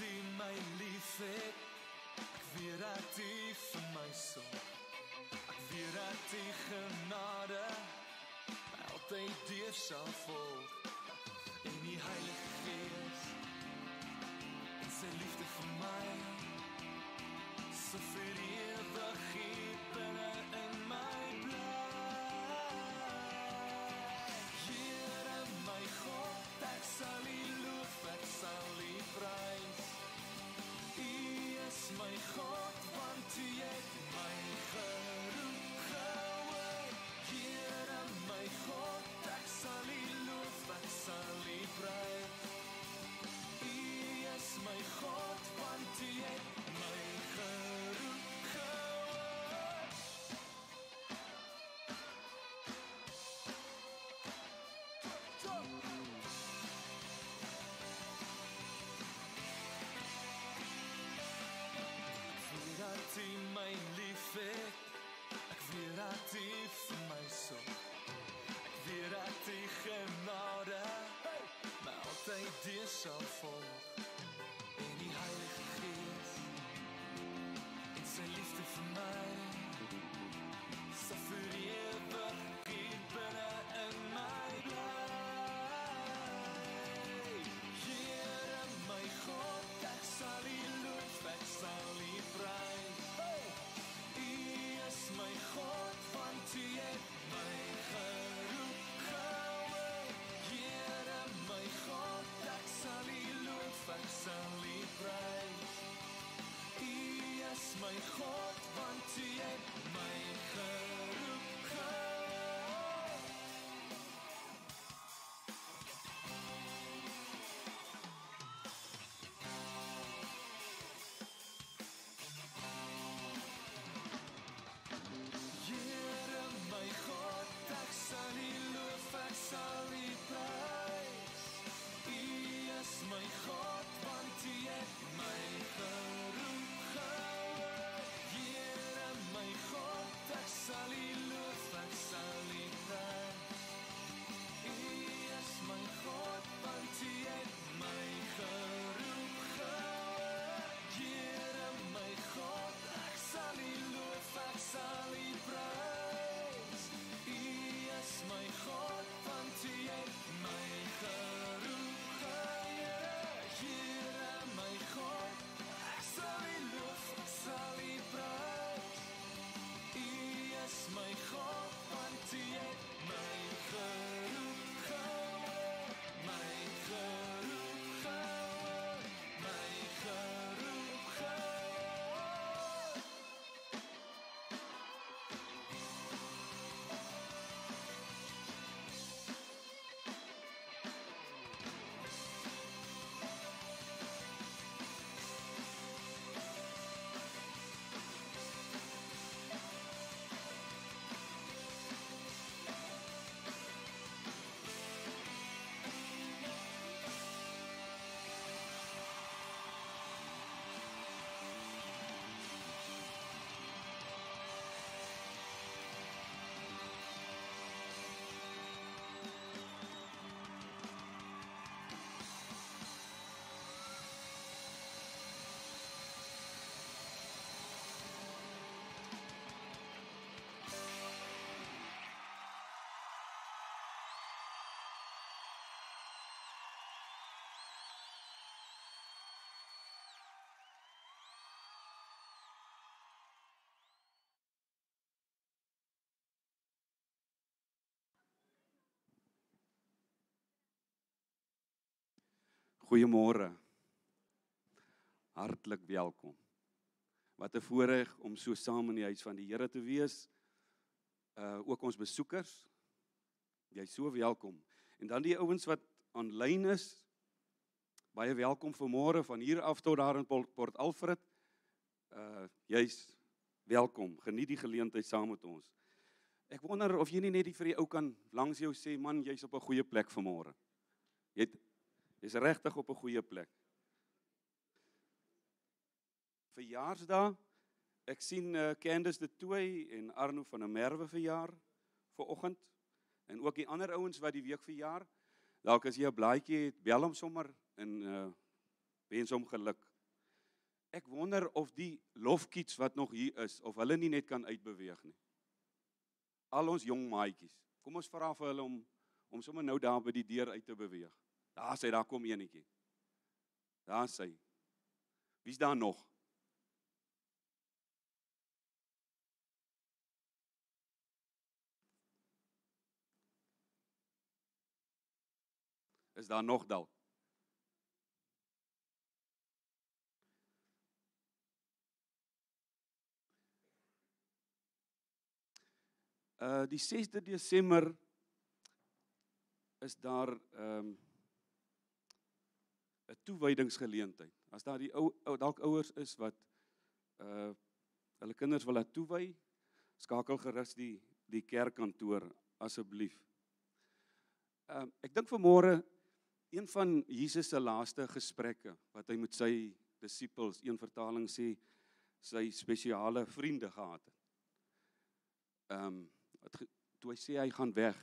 U my liefhet. Ek weet dat U vir my sorg. Ek weet dat U genade altyd deur sal volg. En die Heilige Gees en sy liefde vir my so vir ewig hier binne in my bly. Here my God, ek sal U altyd deur sal volg. En die Heilige Gees en sy liefde vir my sal vir ewig hier Goeiemôre. Hartlik welkom. Wat 'n voorreg om so saam in die huis van die Here te wees. Uh ook ons besoekers. Jy's so welkom. En dan die ouens wat aanlyn is. Baie welkom vanmôre van hier af tot daar in Port Alfred. Uh jy's welkom. Geniet die geleentheid saam met ons. Ek wonder of jy nie net die vir die ou kan langs jou sê man, jy's op 'n goeie plek vanmôre. Jy jy's regtig op 'n goeie plek. Verjaarsdag. Ek sien uh, Candice de Tooi en Arno van der Merwe verjaar vir oggend en ook die ander ouens wat die week verjaar. Dalk as jy 'n blaadjie het, bel hom sommer en uh Wens hom geluk. Ek wonder of die lofkiets wat nog hier is of hulle nie net kan uitbeweeg nie. Al ons jong maatjies. Kom ons vra vir hulle om om sommer nou daar by die deur uit te beweeg. Daar sê daar kom eenetjie. Daar sê. Wie's daar nog? Is daar nog dalk? Uh die 6de Desember is daar ehm um, 'n toewydingsgeleentheid. As daar die ou dalk ouers is wat uh hulle kinders wil laat toewy, skakel gerus die die kerkkantoor asseblief. Ehm um, ek dink vanmôre een van Jesus se laaste gesprekke wat hy met sy disippels, een vertaling sê sy spesiale vriende gehad het. Ehm um, toe hy sê hy gaan weg,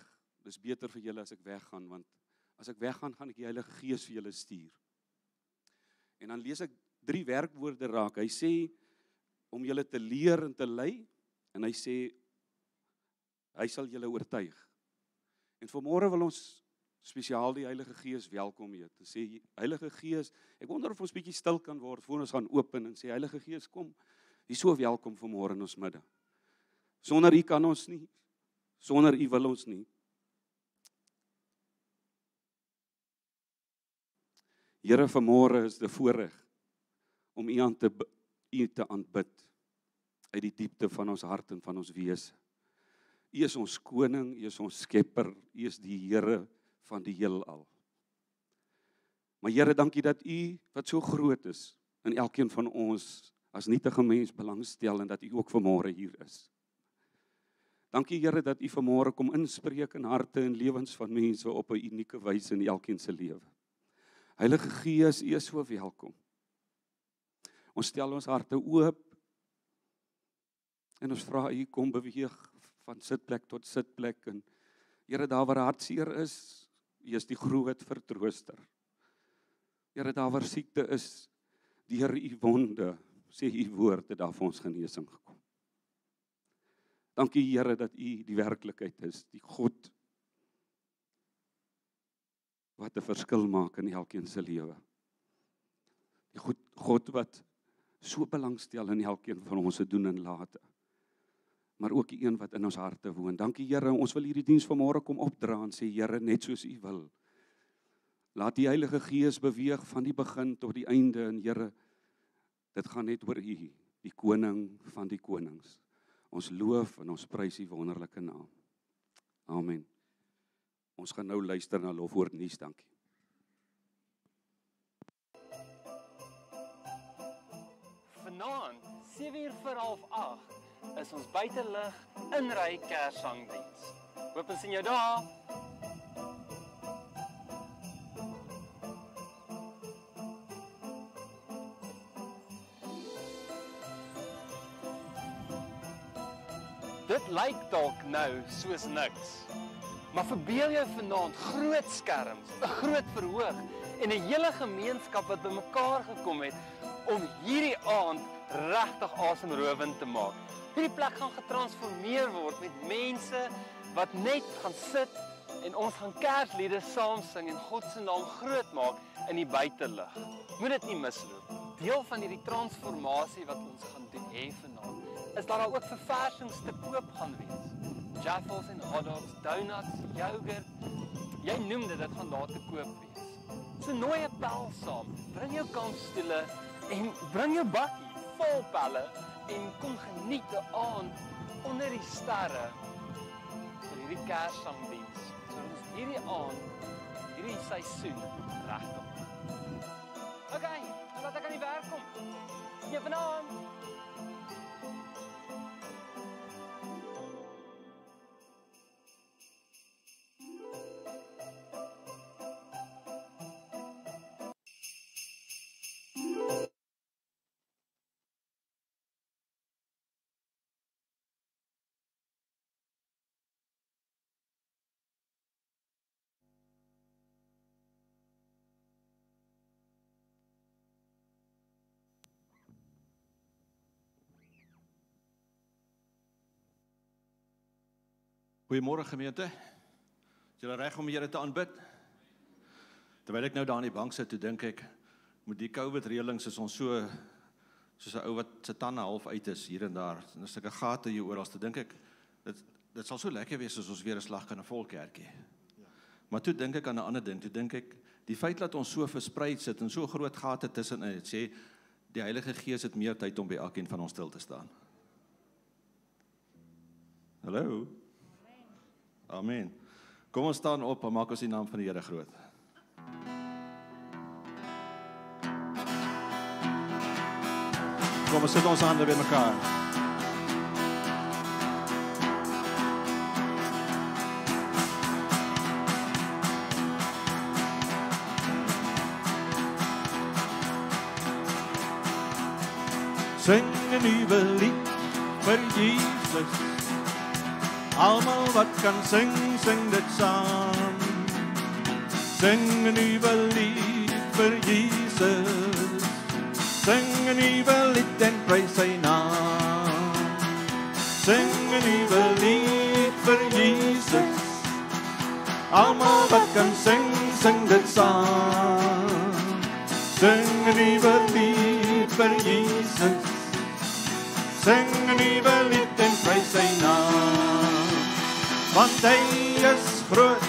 dis beter vir julle as ek weggaan want as ek weggaan gaan ek die Heilige Gees vir julle stuur. En dan lees ek drie werkwoorde raak. Hy sê om julle te leer en te lei en hy sê hy sal julle oortuig. En vanmôre wil ons spesiaal die Heilige Gees welkom heet. Te sê Heilige Gees, ek wonder of ons bietjie stil kan word voor ons gaan open en sê Heilige Gees, kom. Jy so welkom vanmôre in ons midde. Sonder U kan ons nie. Sonder U wil ons nie. Here vanmôre is 'n voorreg om U aan te U te aanbid uit die diepte van ons hart en van ons wese. U is ons koning, U is ons skepper, U is die Here van die heelal. Maar Here, dankie dat U wat so groot is in elkeen van ons as nietige mens belangstel en dat U ook vanmôre hier is. Dankie Here dat U vanmôre kom inspreek in harte en lewens van mense op 'n unieke wyse in elkeen se lewe. Heilige Gees, U is so welkom. Ons stel ons harte oop en ons vra U kom beweeg van sitplek tot sitplek en Here daar waar hartseer is, U is die groot vertrooster. Here daar waar siekte is, deur U wonde, sê U woord het daar vir ons genesing gekom. Dankie Here dat U die werklikheid is, die God wat 'n verskil maak in elkeen se lewe. Die God God wat so belangstel in elkeen van ons se doen en late maar ook die een wat in ons harte woon. Dankie Here, ons wil hierdie diens vanmôre kom opdra en sê Here, net soos U wil. Laat die Heilige Gees beweeg van die begin tot die einde en Here, dit gaan net oor U, die koning van die konings. Ons loof en ons prys U wonderlike naam. Amen. Ons gaan nou luister na lofwoord nuus, dankie. Vanaand 7:00 vir half 8 is ons buitelig inry Kerssangdiens. Hoop ons sien jou daar. Dit lyk dalk nou soos niks. Maar verbeel jou vanaand groot skerms, 'n groot verhoog en 'n hele gemeenskap wat bymekaar gekom het om hierdie aand regtig asemrowend te maak. Hierdie plek gaan getransformeer word met mense wat net gaan sit en ons gaan Kersliede saam sing en God se naam groot maak in die buitelug. Moet dit nie misloop. Deel van hierdie transformasie wat ons gaan doen hê vanaand is daar ook verversings te koop gaan wees. Jaffles en hot dogs, donuts, yoghurt. Jy noem dit dit gaan daar te koop wees. So nooi 'n pel saam. Bring jou kampstoele en bring jou bakkie vol pelle en kom geniet die aand onder die sterre vir hierdie Kerssangdiens. So ons hierdie aand hierdie seisoen regkom. OK, laat ek aan die werk kom. Ja, vanaand Goeiemôre gemeente. Is julle reg om die Here te aanbid? Terwyl ek nou daar aan die bank sit, toe dink ek met die COVID reëlings is ons so soos 'n ou wat se tande half uit is hier en daar. En 'n sulke gate hier oral, toe dink ek dit dit sal so lekker wees as ons weer 'n slag kan 'n vol kerkie. Ja. Maar toe dink ek aan 'n ander ding. Toe dink ek die feit dat ons so versprei sit en so groot gate tussenin, dit sê die Heilige Gees het meer tyd om by elkeen van ons stil te staan. Hallo. Amen. Kom ons staan op en maak ons die naam van die Here groot. Kom ons sit ons hande bymekaar. Sing 'n nuwe lied vir Jesus. Almal wat kan sing, sing dit saam. Sing 'n nuwe lied vir Jesus. Sing 'n nuwe lied en prys sy naam. Sing 'n nuwe lied vir Jesus. Almal wat kan sing, sing dit saam. Sing 'n nuwe lied vir Jesus. Sing 'n nuwe lied Want hy is groot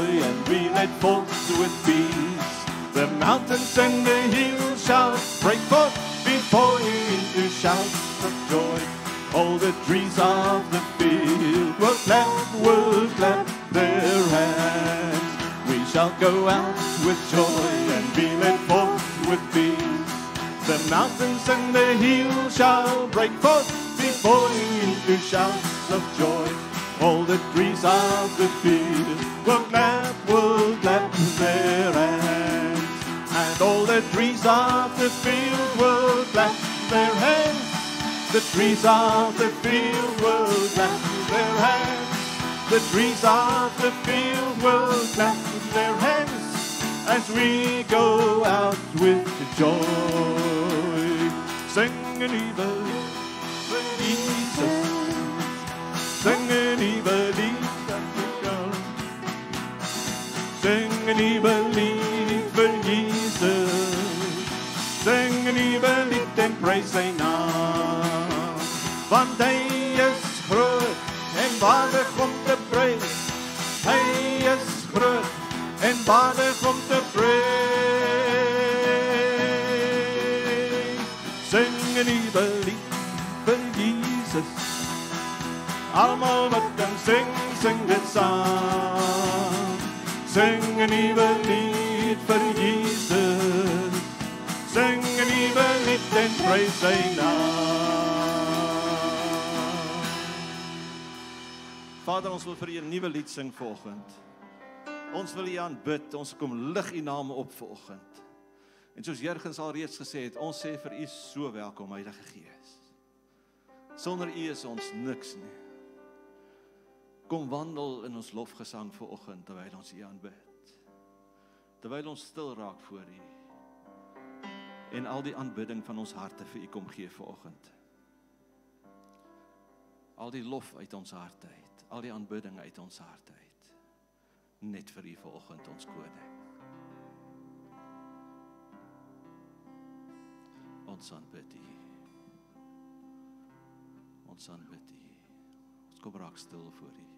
and be led forth with peace. The mountains and the hills shall break forth before you into shouts of joy. All the trees of the field will clap, will clap their hands. We shall go out with joy and be led forth with peace. The mountains and the hills shall break forth before you into shouts of joy. All the trees of the field will clap, will clap their hands. And all the trees of the field will clap their hands. The trees of the field will clap their hands. The trees of the field will clap their hands as we go out with joy. Sing an Sing an evil Sing an evil for Jesus. Sing an evil and praise sy naam. Want hy is groot en waardig om te prys. Hy is groot en waardig Almal wat kan sing, sing dit saam. Sing 'n nuwe lied vir Jesus. Sing 'n nuwe belief en prys sy naam. Vader, ons wil vir U 'n nuwe lied sing vanoggend. Ons wil U aanbid. Ons kom lig U naam op vanoggend. En soos Jurgens al reeds gesê het, ons sê vir U so welkom Heilige Gees. Sonder U is ons niks nie. Kom wandel in ons lofgesang vanoggend terwyl ons U aanbid. Terwyl ons stil raak voor U en al die aanbidding van ons harte vir U kom gee vanoggend. Al die lof uit ons harte uit, al die aanbidding uit ons harte uit. Net vir U vanoggend ons koning. Ons aanbid U. Ons aanbid U. Ons kom raak stil voor U.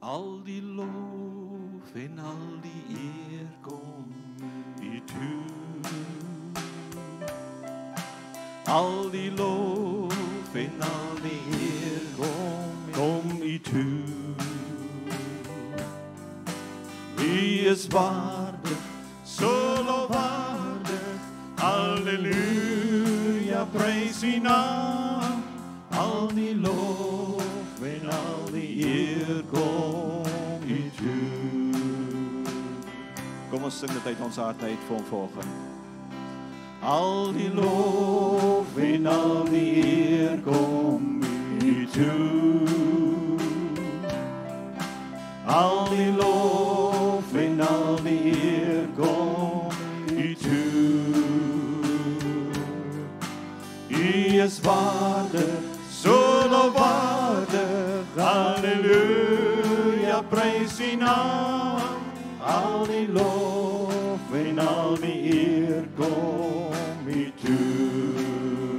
Al die lof en al die eer kom U die lof en al die eer kom kom U toe. Wie is waardig, so lofwaardig. Halleluja, prys U naam. Al die lof en al die eer kom U toe. Kom ons sing dit uit ons hart uit vir hom volgende. Al die lof en al die eer kom U toe. Al die lof en al die eer kom U toe. U is waardig, lofwaardig. praise prys U naam. Al die lof en al die eer kom U toe.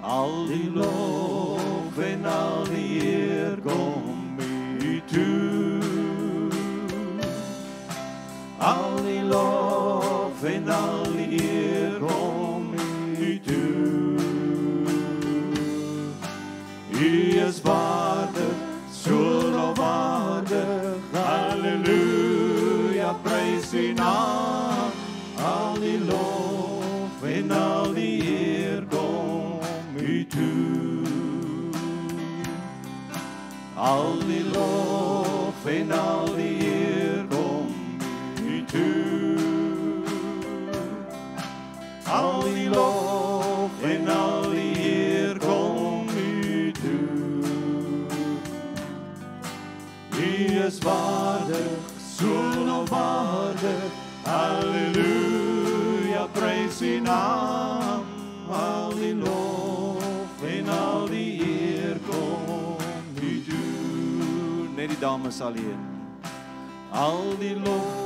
Al die U naam. Al die lof en al die eer kom U toe. Al die lof en al die eer kom U toe. Al die lof en al die eer kom U toe. U is waardig, so lofwaardig. Halleluja, prys U naam. Al die lof en al die eer kom U toe. Net die dames alleen. Al die lof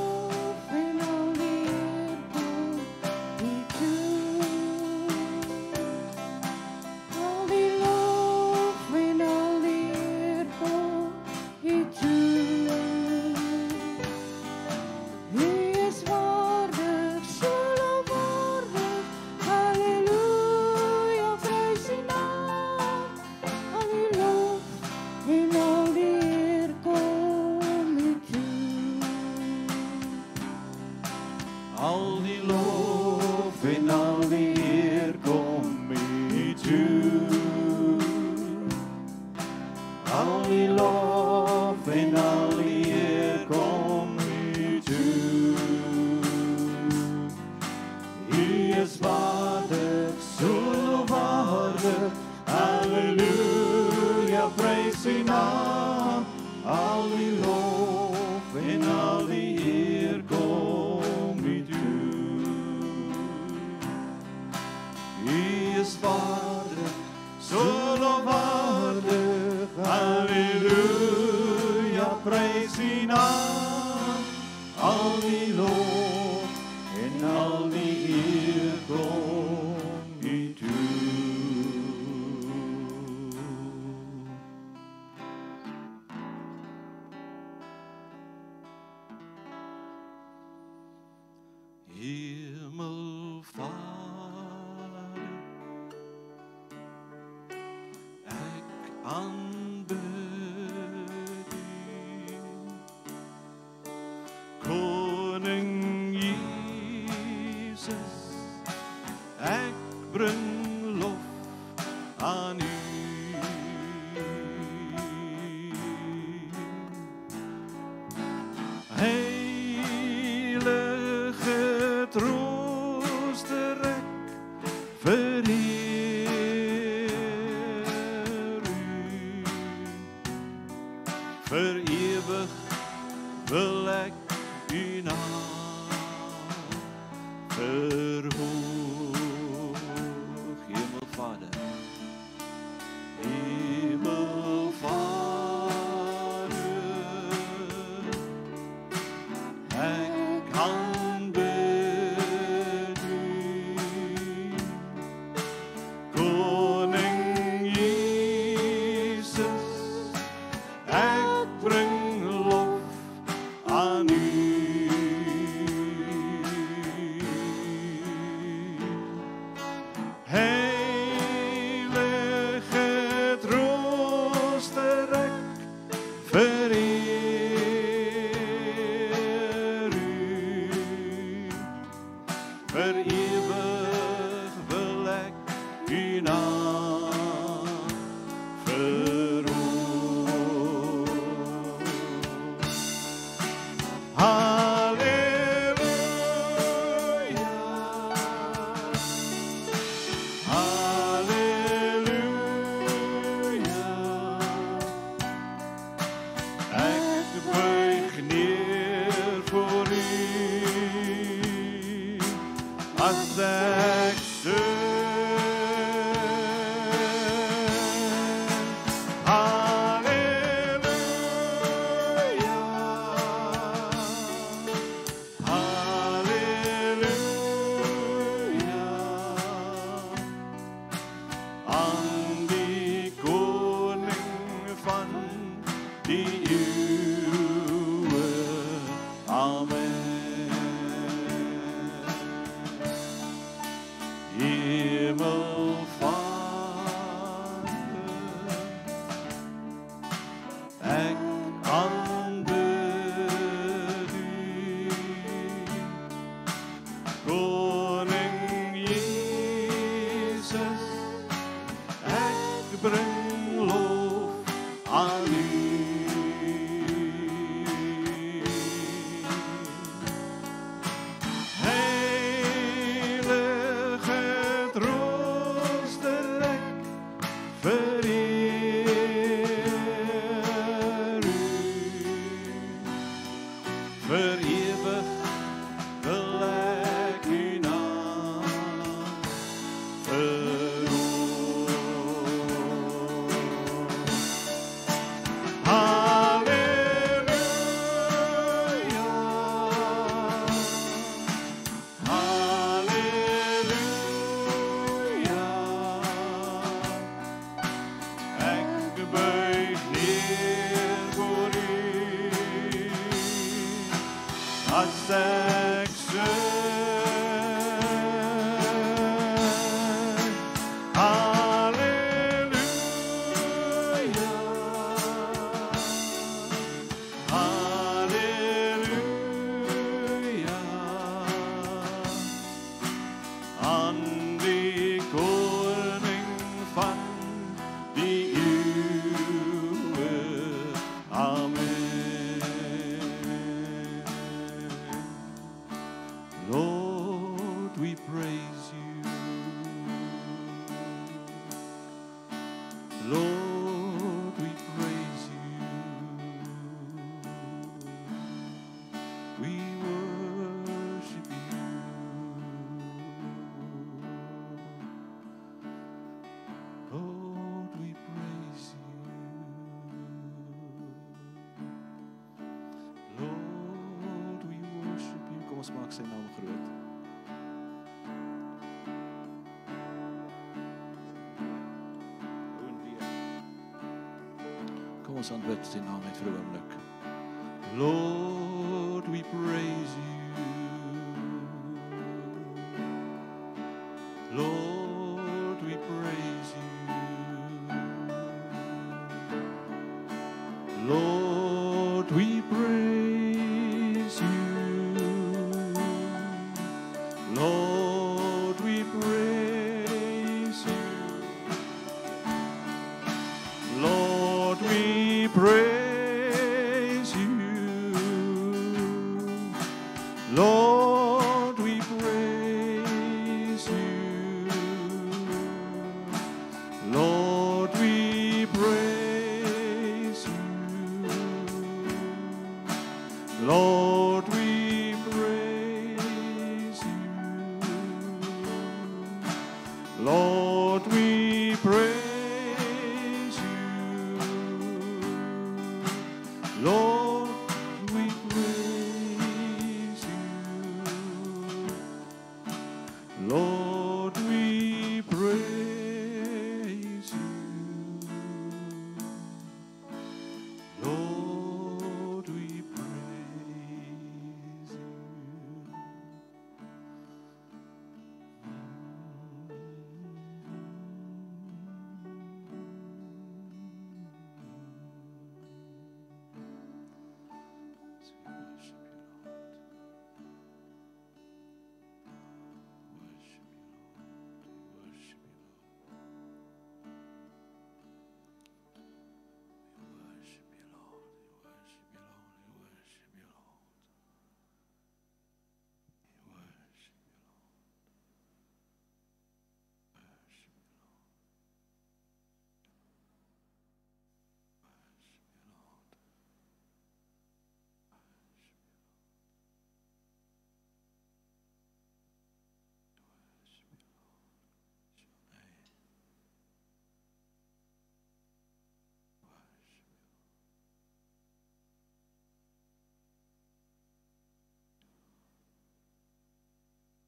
through. 고 Kom ons aanbid sy naam net vir 'n oomblik. Lord, we praise you. Lord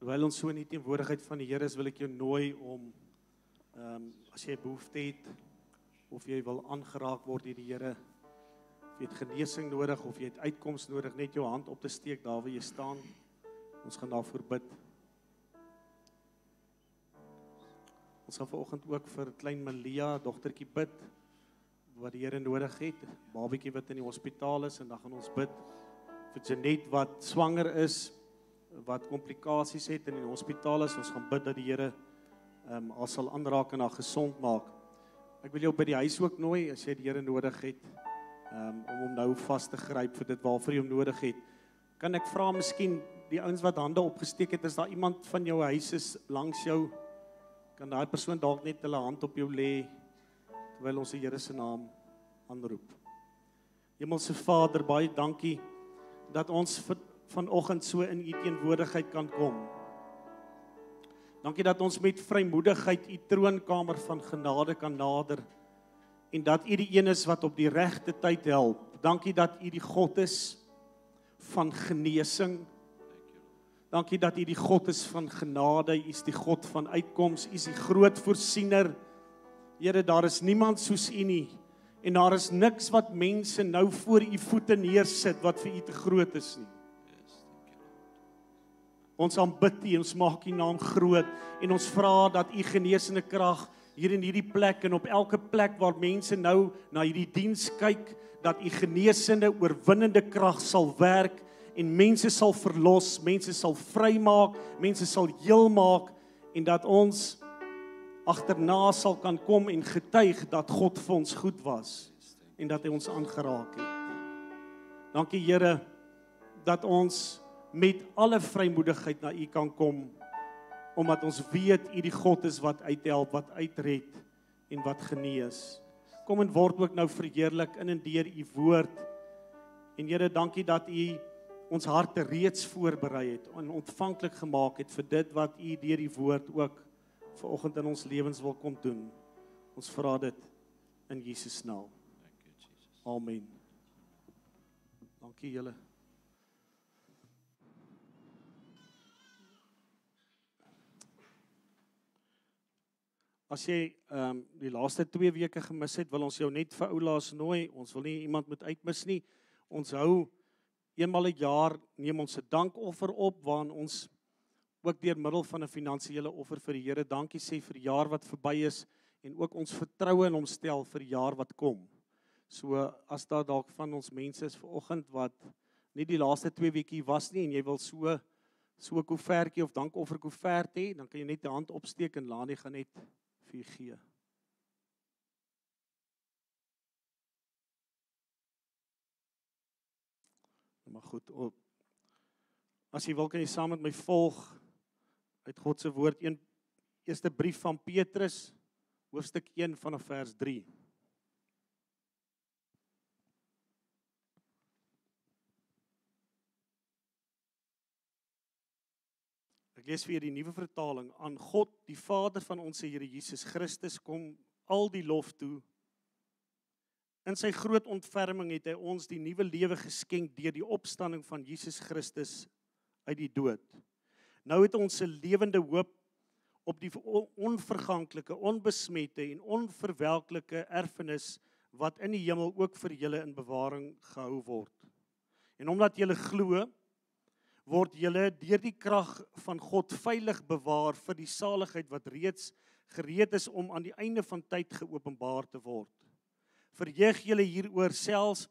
Terwyl ons so in die teenwoordigheid van die Here is, wil ek jou nooi om ehm um, as jy behoefte het of jy wil aangeraak word deur die Here, of jy het genesing nodig of jy het uitkoms nodig, net jou hand op te steek daar waar jy staan. Ons gaan daarvoor bid. Ons gaan vanoggend ook vir klein Malia, dogtertjie bid wat die Here nodig het. Babietjie wat in die hospitaal is en dan gaan ons bid vir Janet wat swanger is wat komplikasies het in die hospitaal is. Ons gaan bid dat die Here ehm um, haar sal aanraak en haar gesond maak. Ek wil jou by die huis ook nooi as jy die Here nodig het um, om hom nou vas te gryp vir dit waarvoor jy hom nodig het. Kan ek vra miskien die ouens wat hande opgesteek het, is daar iemand van jou huis is langs jou? Kan daai persoon dalk net hulle hand op jou lê terwyl ons die Here se naam aanroep? Hemelse Vader, baie dankie dat ons vir vanoggend so in u teenwoordigheid kan kom. Dankie dat ons met vrymoedigheid u troonkamer van genade kan nader en dat u die een is wat op die regte tyd help. Dankie dat u die God is van genesing. Dankie dat u die God is van genade, u is die God van uitkoms, u is die groot voorsiener. Here, daar is niemand soos u nie en daar is niks wat mense nou voor u voete neersit wat vir u te groot is nie. Ons aanbid U, ons maak U naam groot en ons vra dat U genesende krag hier in hierdie plek en op elke plek waar mense nou na hierdie diens kyk, dat U genesende oorwinnende krag sal werk en mense sal verlos, mense sal vrymaak, mense sal heel maak en dat ons agterna sal kan kom en getuig dat God vir ons goed was en dat hy ons aangeraak het. Dankie Here dat ons met alle vrymoedigheid na U kan kom omdat ons weet U die God is wat uithelp, wat uitred en wat genees. Kom en word ook nou verheerlik in en deur U woord. En Here, dankie dat U ons harte reeds voorberei het en ontvanklik gemaak het vir dit wat U deur die woord ook vanoggend in ons lewens wil kom doen. Ons vra dit in Jesus naam. Amen. Dankie julle. As jy ehm um, die laaste 2 weke gemis het, wil ons jou net vir oulaas nooi. Ons wil nie iemand moet uitmis nie. Ons hou eenmal 'n jaar neem ons 'n dankoffer op waarin ons ook deur middel van 'n finansiële offer vir die Here dankie sê vir die jaar wat verby is en ook ons vertroue in hom stel vir die jaar wat kom. So as daar dalk van ons mense is vanoggend wat nie die laaste 2 weke was nie en jy wil so so 'n koevertjie of dankoffer koevert hê, dan kan jy net 'n hand opsteek en Lani gaan net vir u gee. Maar goed, op. As jy wil kan jy saam met my volg uit God se woord 1 Eerste brief van Petrus hoofstuk 1 vanaf vers 3. Lees vir die nuwe vertaling. Aan God, die Vader van ons Here Jesus Christus kom al die lof toe. In sy groot ontferming het hy ons die nuwe lewe geskenk deur die opstanding van Jesus Christus uit die dood. Nou het ons 'n lewende hoop op die onverganklike, onbesmette en onverwelklike erfenis wat in die hemel ook vir julle in bewaring gehou word. En omdat julle glo, word julle deur die krag van God veilig bewaar vir die saligheid wat reeds gereed is om aan die einde van tyd geopenbaar te word. Verheug julle hieroor selfs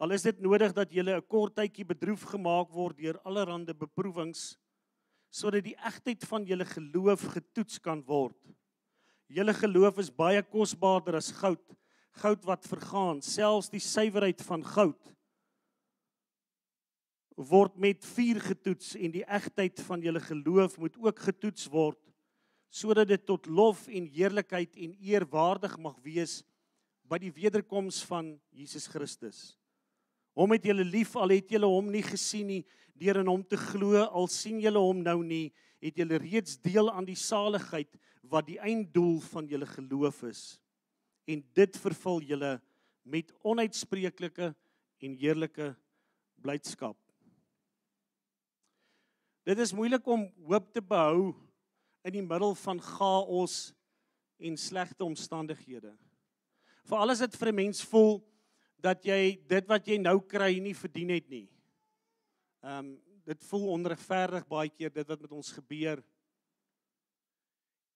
al is dit nodig dat julle 'n kort tydjie bedroef gemaak word deur allerlei beproewings sodat die egtheid van julle geloof getoets kan word. Julle geloof is baie kosbaarder as goud, goud wat vergaan, selfs die suiwerheid van goud word met vuur getoets en die egtheid van julle geloof moet ook getoets word sodat dit tot lof en heerlikheid en eer waardig mag wees by die wederkoms van Jesus Christus. Hom het julle lief al het julle hom nie gesien nie deur in hom te glo al sien julle hom nou nie het julle reeds deel aan die saligheid wat die einddoel van julle geloof is en dit vervul julle met onuitspreeklike en heerlike blydskap Dit is moeilik om hoop te behou in die middel van chaos en slegte omstandighede. Veral as dit vir 'n mens voel dat jy dit wat jy nou kry nie verdien het nie. Ehm um, dit voel onregverdig baie keer dit wat met ons gebeur.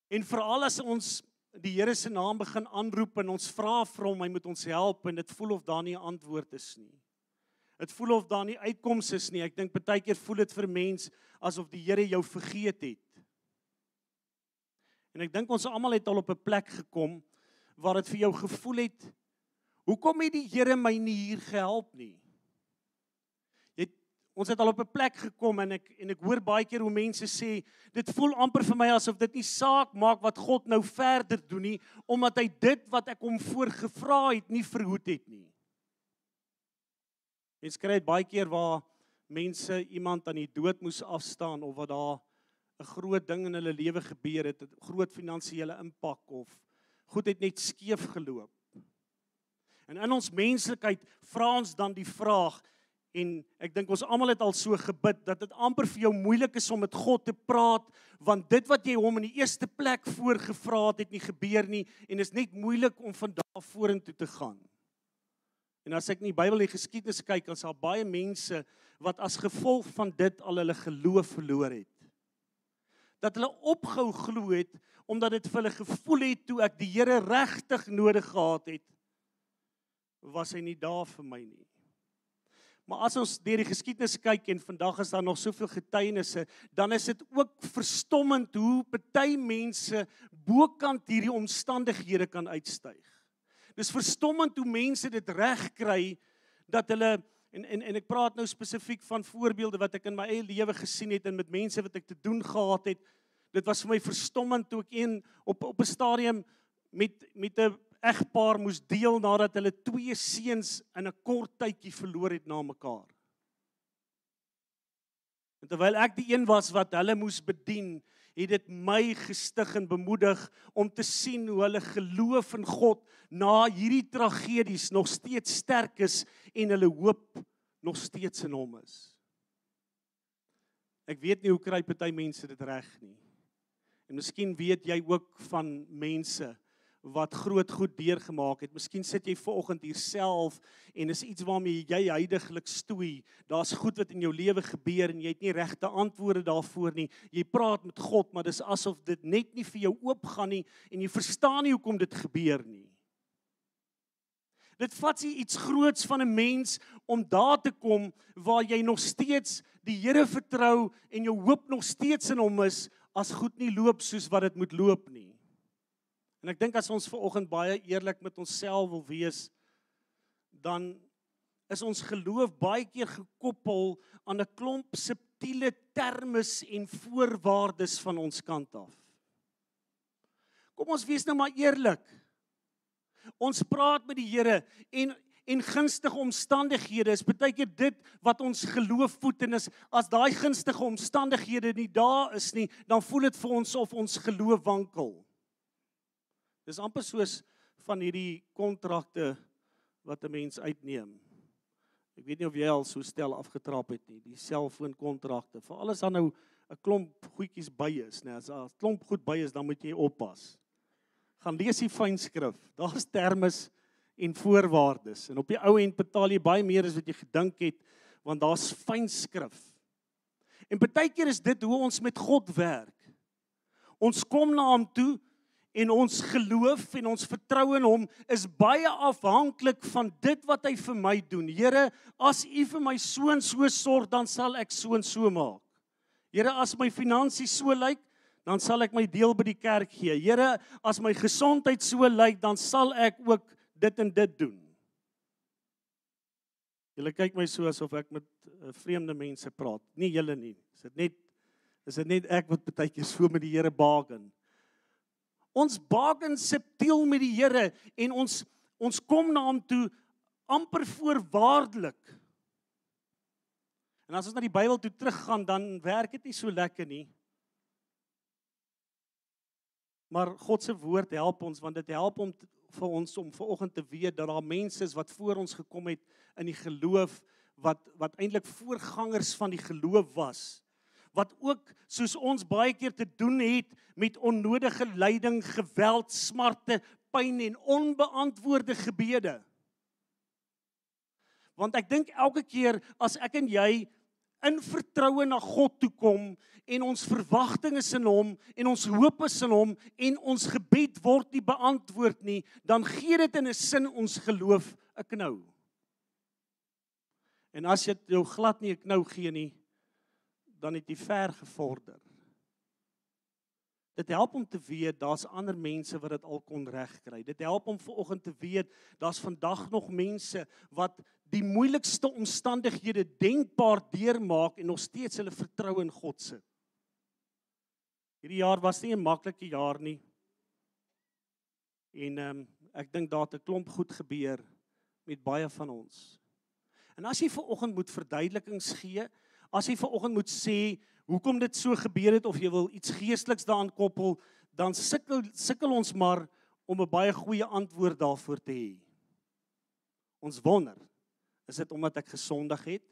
En veral as ons die Here se naam begin aanroep en ons vra vir hom hy moet ons help en dit voel of daar nie 'n antwoord is nie. Dit voel of daar nie uitkomste is nie. Ek dink baie keer voel dit vir mens asof die Here jou vergeet het. En ek dink ons almal het al op 'n plek gekom waar dit vir jou gevoel het hoekom het die Here my nie hier gehelp nie? Jy ons het al op 'n plek gekom en ek en ek hoor baie keer hoe mense sê dit voel amper vir my asof dit nie saak maak wat God nou verder doen nie omdat hy dit wat ek hom voorgevra het nie verhoed het nie. Mense kry dit baie keer waar mense iemand aan die dood moes afstaan of wat daar 'n groot ding in hulle lewe gebeur het, 'n groot finansiële impak of goed het net skeef geloop. En in ons menslikheid vra ons dan die vraag en ek dink ons almal het al so gebid dat dit amper vir jou moeilik is om met God te praat want dit wat jy hom in die eerste plek voorgevra het het nie gebeur nie en is net moeilik om van daar vorentoe te gaan. En as ek in die Bybel die geskiedenis kyk, dan daar baie mense wat as gevolg van dit al hulle geloof verloor het. Dat hulle opgehou glo het omdat dit vir hulle gevoel het toe ek die Here regtig nodig gehad het, was hy nie daar vir my nie. Maar as ons deur die geskiedenis kyk en vandag is daar nog soveel getuienisse, dan is dit ook verstommend hoe party mense bokant hierdie omstandighede kan uitstyg. Dis verstommend hoe mense dit reg kry dat hulle en en en ek praat nou spesifiek van voorbeelde wat ek in my eie lewe gesien het en met mense wat ek te doen gehad het. Dit was vir my verstommend toe ek een op op 'n stadium met met 'n egpaar moes deel nadat hulle twee seuns in 'n kort tydjie verloor het na mekaar. En terwyl ek die een was wat hulle moes bedien, het dit my gestig en bemoedig om te sien hoe hulle geloof in God na hierdie tragedies nog steeds sterk is en hulle hoop nog steeds in hom is. Ek weet nie hoe kry party mense dit reg nie. En miskien weet jy ook van mense wat groot goed deurgemaak het. Miskien sit jy vooroggend hier self en is iets waarmee jy heidaglik stoei. Daar's goed wat in jou lewe gebeur en jy het nie regte antwoorde daarvoor nie. Jy praat met God, maar dis asof dit net nie vir jou oopgaan nie en jy verstaan nie hoekom dit gebeur nie. Dit vat sy iets groots van 'n mens om daar te kom waar jy nog steeds die Here vertrou en jou hoop nog steeds in hom is as goed nie loop soos wat dit moet loop nie. En ek dink as ons ver oggend baie eerlik met onsself wil wees, dan is ons geloof baie keer gekoppel aan 'n klomp subtiele termes en voorwaardes van ons kant af. Kom ons wees nou maar eerlik. Ons praat met die Here en en gunstige omstandighede is baie keer dit wat ons geloof voed en is as daai gunstige omstandighede nie daar is nie, dan voel dit vir ons of ons geloof wankel. Dis amper soos van hierdie kontrakte wat 'n mens uitneem. Ek weet nie of jy al so stel afgetrap het nie, die selfoonkontrakte. Vir alles dan nou 'n klomp goedjies by is, né? As 'n klomp goed by is, dan moet jy oppas. Gaan lees die fynskrif. Daar's termes en voorwaardes. En op die ou end betaal jy baie meer as wat jy gedink het want daar's fynskrif. En baie keer is dit hoe ons met God werk. Ons kom na hom toe en ons geloof en ons vertroue in hom is baie afhanklik van dit wat hy vir my doen. Here, as u vir my so en so sorg, dan sal ek so en so maak. Here, as my finansies so lyk, dan sal ek my deel by die kerk gee. Here, as my gesondheid so lyk, dan sal ek ook dit en dit doen. Julle kyk my so asof ek met uh, vreemde mense praat. Nie julle nie. Is dit net is dit net ek wat baie keer so met die Here baken? Ons baken subtiel met die Here en ons ons kom na hom toe amper voorwaardelik. En as ons na die Bybel toe teruggaan, dan werk dit nie so lekker nie. Maar God se woord help ons want dit help om vir ons om vanoggend te weet dat daar mense is wat voor ons gekom het in die geloof wat wat eintlik voorgangers van die geloof was wat ook soos ons baie keer te doen het met onnodige lyding, geweld, smarte, pyn en onbeantwoorde gebede. Want ek dink elke keer as ek en jy in vertroue na God toe kom en ons verwagting is in hom en ons hoop is in hom en ons gebed word nie beantwoord nie, dan gee dit in 'n sin ons geloof 'n knou. En as jy jou glad nie 'n knou gee nie, dan het jy ver gevorder. Dit help om te weet daar's ander mense wat dit al kon regkry. Dit help om vanoggend te weet daar's vandag nog mense wat die moeilikste omstandighede denkbaar deurmaak en nog steeds hulle vertroue in God sit. Hierdie jaar was nie 'n maklike jaar nie. En ehm um, ek dink daar het 'n klomp goed gebeur met baie van ons. En as jy ver oggend moet verduidelikings gee, as jy ver oggend moet sê hoekom dit so gebeur het of jy wil iets geesteliks daaraan koppel, dan sukkel sukkel ons maar om 'n baie goeie antwoord daarvoor te hê. Ons wonder, Is dit omdat ek gesondig het?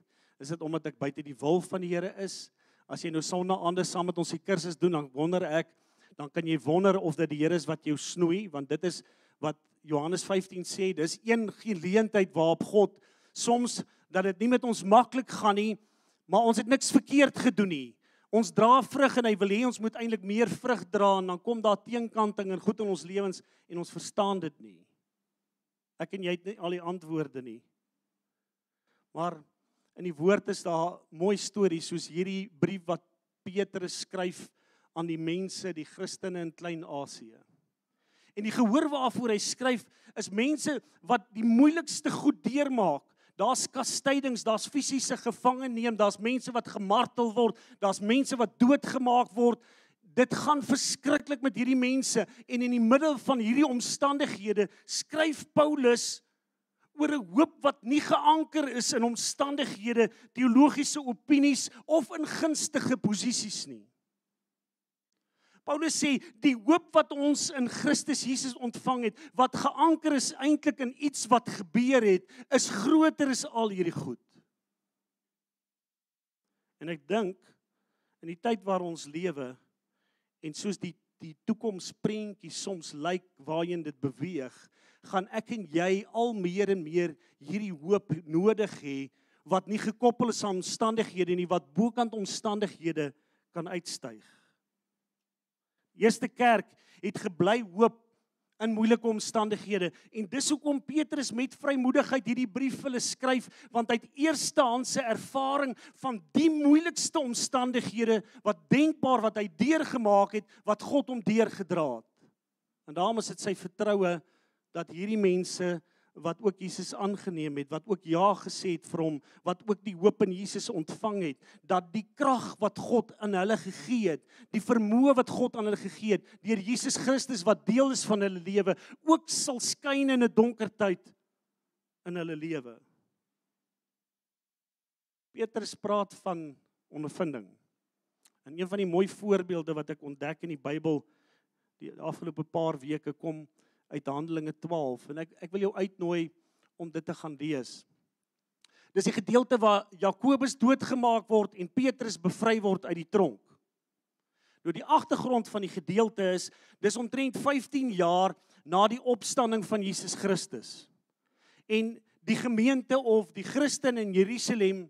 Is dit omdat ek buite die wil van die Here is? As jy nou sonnaande saam met ons die kursus doen, dan wonder ek, dan kan jy wonder of dit die Here is wat jou snoei, want dit is wat Johannes 15 sê, dis een geleentheid waarop God soms dat dit nie met ons maklik gaan nie, maar ons het niks verkeerd gedoen nie. Ons dra vrug en hy wil hê ons moet eintlik meer vrug dra en dan kom daar teenkanting en goed in ons lewens en ons verstaan dit nie. Ek en jy het nie al die antwoorde nie. Maar in die woord is daar mooi stories soos hierdie brief wat Petrus skryf aan die mense, die Christene in Klein-Asië. En die gehoor waarvoor hy skryf is mense wat die moeilikste goed deurmaak. Daar's kastydings, daar's fisiese gevangeneem, daar's mense wat gemartel word, daar's mense wat doodgemaak word. Dit gaan verskriklik met hierdie mense en in die middel van hierdie omstandighede skryf Paulus oor 'n hoop wat nie geanker is in omstandighede, teologiese opinies of in gunstige posisies nie. Paulus sê die hoop wat ons in Christus Jesus ontvang het, wat geanker is eintlik in iets wat gebeur het, is groter as al hierdie goed. En ek dink in die tyd waar ons lewe en soos die die toekomsprentjie soms lyk waarheen dit beweeg, gaan ek en jy al meer en meer hierdie hoop nodig hê wat nie gekoppel is aan omstandighede nie wat bokant omstandighede kan uitstyg. Eerste kerk het gebly hoop in moeilike omstandighede en dis hoekom Petrus met vrymoedigheid hierdie brief vir hulle skryf want hy het eerstehandse ervaring van die moeilikste omstandighede wat denkbaar wat hy deurgemaak het wat God hom deurgedra het. En daarom is dit sy vertroue dat hierdie mense wat ook Jesus aangeneem het, wat ook ja gesê het vir hom, wat ook die hoop in Jesus ontvang het, dat die krag wat God in hulle gegee het, die vermoë wat God aan hulle gegee het deur Jesus Christus wat deel is van hulle lewe, ook sal skyn in 'n donker tyd in hulle lewe. Petrus praat van ondervinding. En een van die mooi voorbeelde wat ek ontdek in die Bybel die afgelope paar weke kom uit Handelinge 12 en ek ek wil jou uitnooi om dit te gaan lees. Dis die gedeelte waar Jakobus doodgemaak word en Petrus bevry word uit die tronk. Nou die agtergrond van die gedeelte is dis omtrent 15 jaar na die opstanding van Jesus Christus. En die gemeente of die Christene in Jerusalem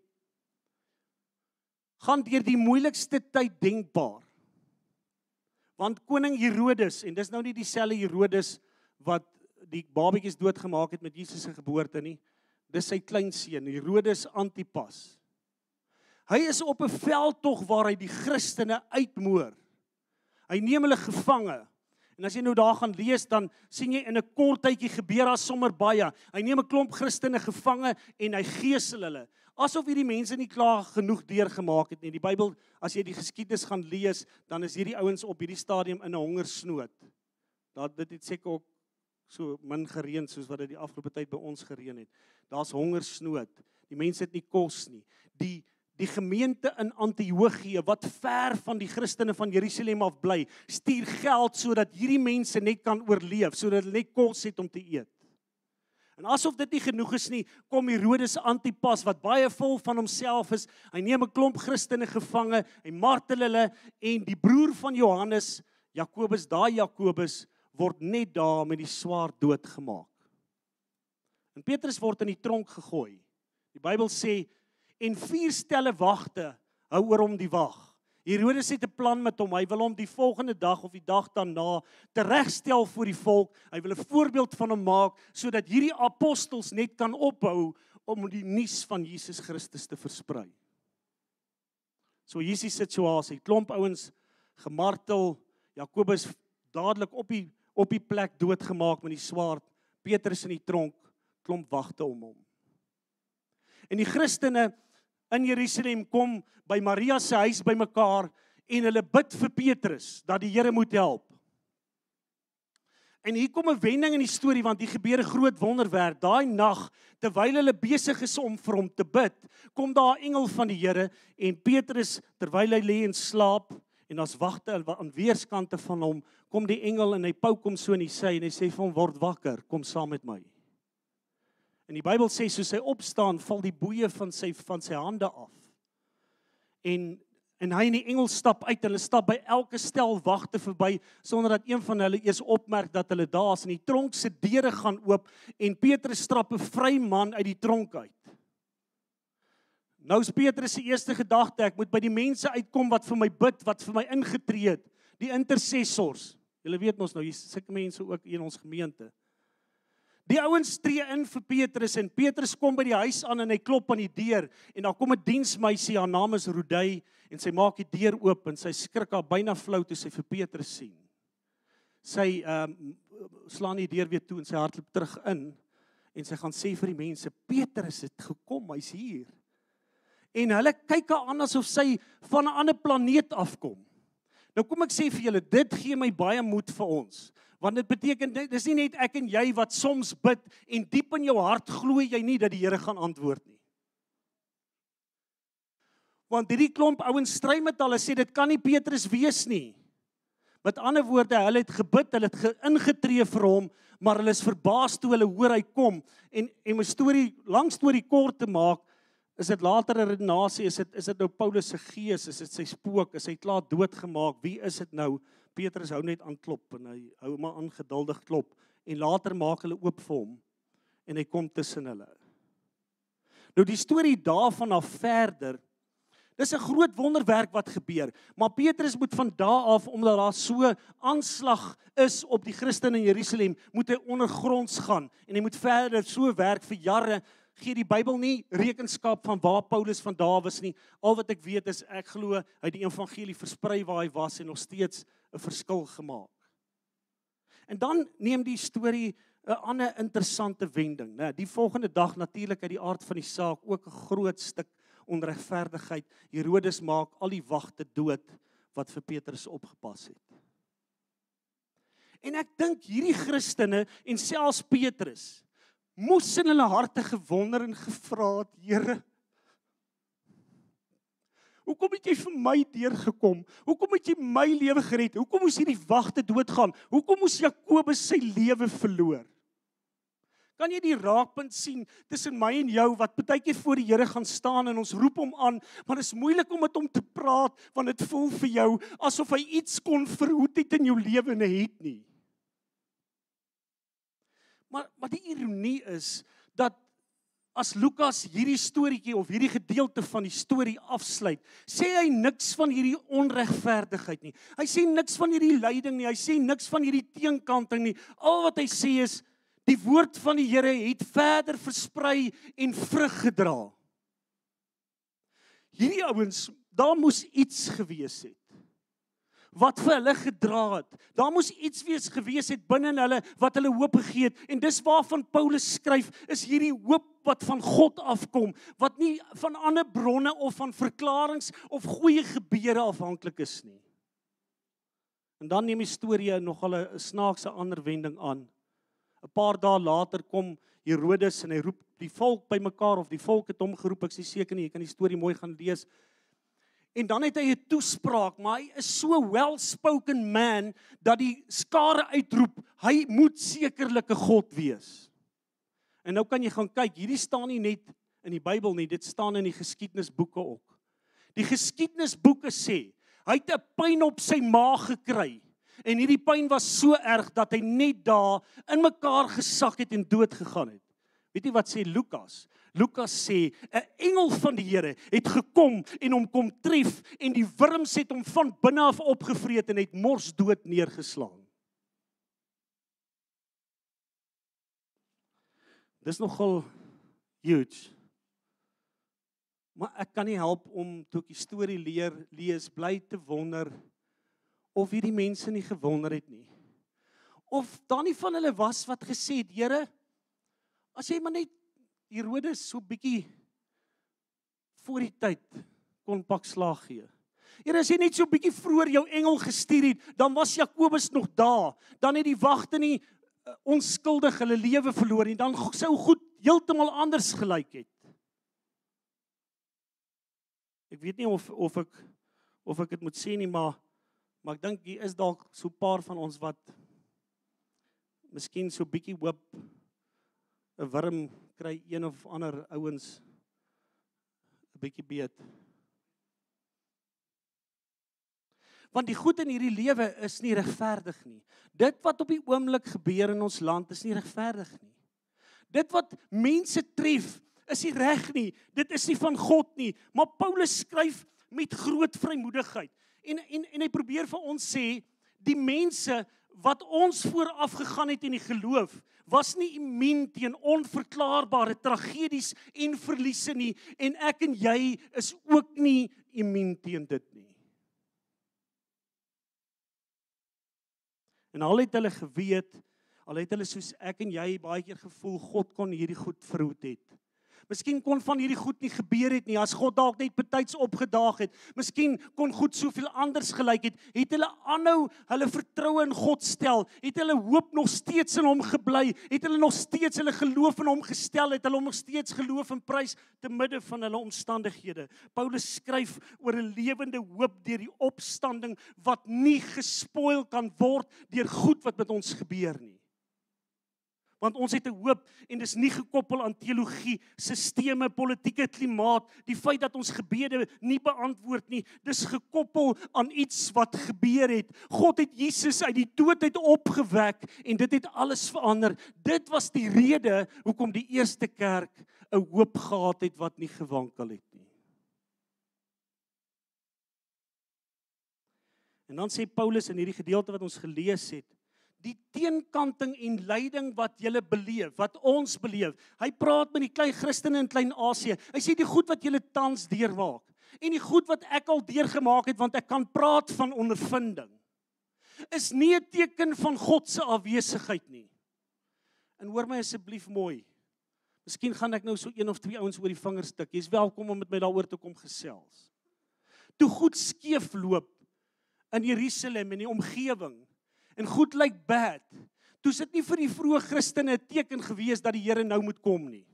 gaan deur die moeilikste tyd denkbaar. Want koning Herodes en dis nou nie dieselfde Herodes wat die babatjies doodgemaak het met Jesus se geboorte nie. Dis sy kleinseun Herodes Antipas. Hy is op 'n veldtog waar hy die Christene uitmoor. Hy neem hulle gevange. En as jy nou daar gaan lees dan sien jy in 'n kort tydjie gebeur daar sommer baie. Hy neem 'n klomp Christene gevange en hy geesel hulle. Asof hierdie mense nie klaar genoeg deurgemaak het nie. Die Bybel, as jy die geskiedenis gaan lees, dan is hierdie ouens op hierdie stadium in 'n hongersnood. Dat dit het seker ook so min gereën soos wat dit die afgelope tyd by ons gereën het. Daar's hongersnood. Die mense het nie kos nie. Die die gemeente in Antiochië wat ver van die Christene van Jerusalem af bly, stuur geld sodat hierdie mense net kan oorleef, sodat hulle net kos het om te eet. En asof dit nie genoeg is nie, kom Herodes Antipas wat baie vol van homself is. Hy neem 'n klomp Christene gevange, hy martel hulle en die broer van Johannes, Jakobus, daai Jakobus word net daar met die swaard doodgemaak. En Petrus word in die tronk gegooi. Die Bybel sê en vier stelle wagte hou oor hom die wag. Herodes het 'n plan met hom. Hy wil hom die volgende dag of die dag daarna teregstel voor die volk. Hy wil 'n voorbeeld van hom maak sodat hierdie apostels net kan ophou om die nuus van Jesus Christus te versprei. So hier is die situasie. Klomp ouens gemartel, Jakobus dadelik op die op die plek doodgemaak met die swaard, Petrus in die tronk, klomp wagte om hom. En die Christene in Jerusalem kom by Maria se huis bymekaar en hulle bid vir Petrus dat die Here moet help. En hier kom 'n wending in die storie want hier gebeur 'n groot wonderwerk. Daai nag terwyl hulle besig is om vir hom te bid, kom daar 'n engel van die Here en Petrus terwyl hy lê en slaap en ons wagte aan weerskante van hom, kom die engel en hy pouk hom so in die sy en hy sê vir hom word wakker, kom saam met my. En die Bybel sê soos hy opstaan, val die boeye van sy van sy hande af. En en hy en die engel stap uit. Hulle stap by elke stel wagte verby sonder dat een van hulle eers opmerk dat hulle daar is. En die tronk se deure gaan oop en Petrus strap 'n vry man uit die tronk uit. Nou is Petrus se eerste gedagte, ek moet by die mense uitkom wat vir my bid, wat vir my ingetree het, die intercessors. Julle weet mos nou, hier's sulke mense ook in ons gemeente. Die ouens tree in vir Petrus en Petrus kom by die huis aan en hy klop aan die deur en daar kom 'n diensmeisie, haar naam is Rodey en sy maak die deur oop en sy skrik haar byna flou toe sy vir Petrus sien. Sy ehm um, slaan die deur weer toe en sy hardloop terug in en sy gaan sê vir die mense Petrus het gekom, hy's hier. En hulle kyk haar aan asof sy van 'n ander planeet afkom. Nou kom ek sê vir julle, dit gee my baie moed vir ons. Want dit beteken dis nie net ek en jy wat soms bid en diep in jou hart glo jy nie dat die Here gaan antwoord nie. Want hierdie klomp ouens stry met hulle sê dit kan nie Petrus wees nie. Met ander woorde, hulle het gebid, hulle het ingetree vir hom, maar hulle is verbaas toe hulle hoor hy kom en en 'n storie, lang storie kort te maak, is dit later 'n redenasie, is dit is dit nou Paulus se gees, is dit sy spook, is hy klaar doodgemaak? Wie is dit nou? Petrus hou net aan klop en hy hou maar aan geduldig klop en later maak hulle oop vir hom en hy kom tussen hulle. Nou die storie daarvan af verder. Dis 'n groot wonderwerk wat gebeur, maar Petrus moet van daardie af omdat daar so aanslag is op die Christene in Jerusalem, moet hy ondergronds gaan en hy moet verder so werk vir jare gee die Bybel nie rekenskap van waar Paulus vandaan was nie. Al wat ek weet is ek glo hy het die evangelie versprei waar hy was en nog steeds 'n verskil gemaak. En dan neem die storie 'n ander interessante wending, né? Die volgende dag natuurlik uit die aard van die saak ook 'n groot stuk onregverdigheid. Herodes maak al die wagte dood wat vir Petrus opgepas het. En ek dink hierdie Christene en selfs Petrus moes in hulle harte gewonder en gevra het, Here, Hoekom het jy vir my deurgekom? Hoekom het jy my lewe gered? Hoekom moes hierdie wagte doodgaan? Hoekom moes Jakobus sy lewe verloor? Kan jy die raakpunt sien tussen my en jou wat baie keer voor die Here gaan staan en ons roep hom aan, maar dit is moeilik om met hom te praat want dit voel vir jou asof hy iets kon verhoed het in jou lewe en hy het nie. Maar maar die ironie is dat as Lukas hierdie storieetjie of hierdie gedeelte van die storie afsluit, sê hy niks van hierdie onregverdigheid nie. Hy sê niks van hierdie lyding nie. Hy sê niks van hierdie teenkanting nie. Al wat hy sê is die woord van die Here het verder versprei en vrug gedra. Hierdie ouens, daar moes iets gewees het wat vir hulle gedra het. Daar moes iets wees gewees het binne hulle wat hulle hoop gegee het en dis waarvan Paulus skryf is hierdie hoop wat van God afkom wat nie van ander bronne of van verklaringe of goeie gebeure afhanklik is nie. En dan neem die storie nog al 'n snaakse ander wending aan. 'n Paar dae later kom Herodes en hy roep die volk bymekaar of die volk het hom geroep. Ek sê seker nie, jy kan die storie mooi gaan lees. En dan het hy 'n toespraak, maar hy is so well-spoken man dat die skare uitroep, hy moet sekerlik 'n God wees. En nou kan jy gaan kyk, hierdie staan nie net in die Bybel nie, dit staan in die geskiedenisboeke ook. Die geskiedenisboeke sê, hy het 'n pyn op sy maag gekry en hierdie pyn was so erg dat hy net daar in mekaar gesak het en dood gegaan het. Weet jy wat sê Lukas? Lukas sê 'n engel van die Here het gekom en hom kom tref en die wurms het hom van binne af opgevreet en het mors dood neergeslaan. Dis nogal huge. Maar ek kan nie help om toe ek die storie leer lees bly te wonder of hierdie mense nie gewonder het nie. Of daar nie van hulle was wat gesê het, Here, as jy maar net Herodes so bietjie voor die tyd kon pak slaag gee. Here as jy net so bietjie vroeër jou engel gestuur het, dan was Jakobus nog daar. Dan het die wagte nie uh, onskuldig hulle lewe verloor nie. Dan sou goed heeltemal anders gelyk het. Ek weet nie of of ek of ek dit moet sê nie, maar maar ek dink hier is dalk so 'n paar van ons wat miskien so bietjie hoop 'n wurm kry een of ander ouens 'n bietjie beet. Want die goed in hierdie lewe is nie regverdig nie. Dit wat op die oomblik gebeur in ons land is nie regverdig nie. Dit wat mense tref is nie reg nie. Dit is nie van God nie. Maar Paulus skryf met groot vrymoedigheid. En en en hy probeer vir ons sê die mense wat ons vooraf gegaan het in die geloof was nie immuun teen onverklaarbare tragedies en verliese nie en ek en jy is ook nie immuun teen dit nie. En al het hulle geweet, al het hulle soos ek en jy baie keer gevoel God kon hierdie goed verhoed het. Miskien kon van hierdie goed nie gebeur het nie as God dalk net betyds opgedaag het. Miskien kon goed soveel anders gelyk het. Het hulle aanhou hulle vertroue in God stel? Het hulle hoop nog steeds in hom gebly? Het hulle nog steeds hulle geloof in hom gestel? Het hulle hom nog steeds geloof en prys te midde van hulle omstandighede? Paulus skryf oor 'n lewende hoop deur die opstanding wat nie gespoil kan word deur goed wat met ons gebeur nie want ons het 'n hoop en dis nie gekoppel aan teologie, sisteme, politieke klimaat, die feit dat ons gebede nie beantwoord nie, dis gekoppel aan iets wat gebeur het. God het Jesus uit die dood uit opgewek en dit het alles verander. Dit was die rede hoekom die eerste kerk 'n hoop gehad het wat nie gewankel het nie. En dan sê Paulus in hierdie gedeelte wat ons gelees het, die teenkanting en lyding wat jy beleef, wat ons beleef. Hy praat met die klein Christene in Klein-Asië. Hy sê die goed wat jy tans deurmaak en die goed wat ek al deurgemaak het want ek kan praat van ondervinding is nie 'n teken van God se afwesigheid nie. En hoor my asseblief mooi. Miskien gaan ek nou so een of twee ouens oor die vingers tik. Jy's welkom om met my daaroor te kom gesels. Toe goed skeef loop in Jerusalem en die omgewing en goed lyk bad. toe sit nie vir die vroeë Christene 'n teken gewees dat die Here nou moet kom nie.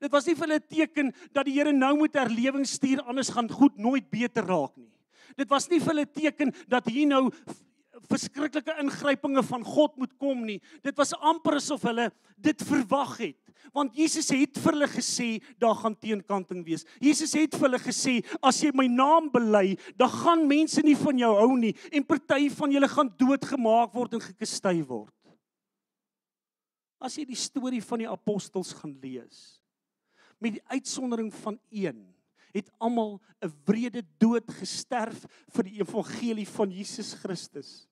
Dit was nie vir hulle 'n teken dat die Here nou moet herlewing stuur anders gaan goed nooit beter raak nie. Dit was nie vir hulle teken dat hier nou verskriklike ingrypinge van God moet kom nie. Dit was amper asof hulle dit verwag het. Want Jesus het vir hulle gesê daar gaan teenkanting wees. Jesus het vir hulle gesê as jy my naam bely, dan gaan mense nie van jou hou nie en party van julle gaan doodgemaak word en gekastei word. As jy die storie van die apostels gaan lees, met die uitsondering van een, het almal 'n wrede dood gesterf vir die evangelie van Jesus Christus.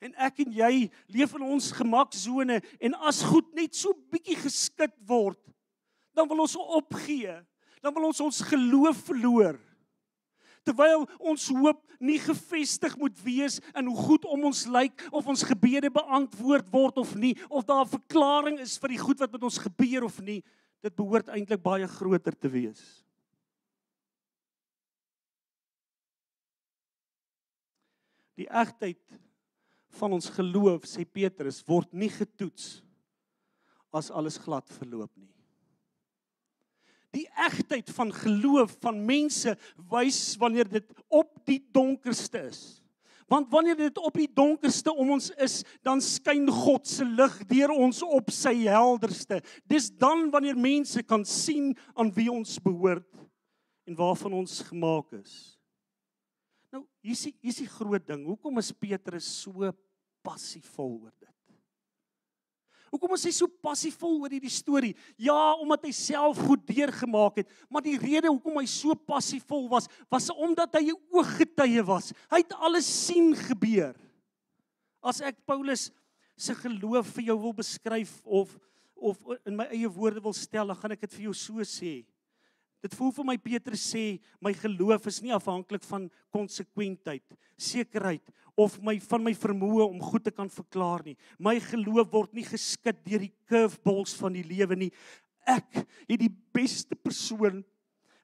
En ek en jy leef in ons gemaksone en as goed net so bietjie geskit word, dan wil ons opgee. Dan wil ons ons geloof verloor. Terwyl ons hoop nie gefestig moet wees in hoe goed om ons lyk of ons gebede beantwoord word of nie of daar 'n verklaring is vir die goed wat met ons gebeur of nie, dit behoort eintlik baie groter te wees. Die egtheid van ons geloof, sê Petrus, word nie getoets as alles glad verloop nie. Die egtheid van geloof van mense wys wanneer dit op die donkerste is. Want wanneer dit op die donkerste om ons is, dan skyn God se lig deur ons op sy helderste. Dis dan wanneer mense kan sien aan wie ons behoort en waarvan ons gemaak is. Nou, hier is hier is die groot ding. Hoekom is Petrus so passievol oor dit? Hoekom is hy so passievol oor hierdie storie? Ja, omdat hy self goed deurgemaak het, maar die rede hoekom hy so passievol was, was omdat hy 'n ooggetuie was. Hy het alles sien gebeur. As ek Paulus se geloof vir jou wil beskryf of of in my eie woorde wil stel, dan gaan ek dit vir jou so sê. Dit voel vir my Petrus sê my geloof is nie afhanklik van konsekwentheid, sekerheid of my van my vermoë om goed te kan verklaar nie. My geloof word nie geskit deur die curveballs van die lewe nie. Ek het die beste persoon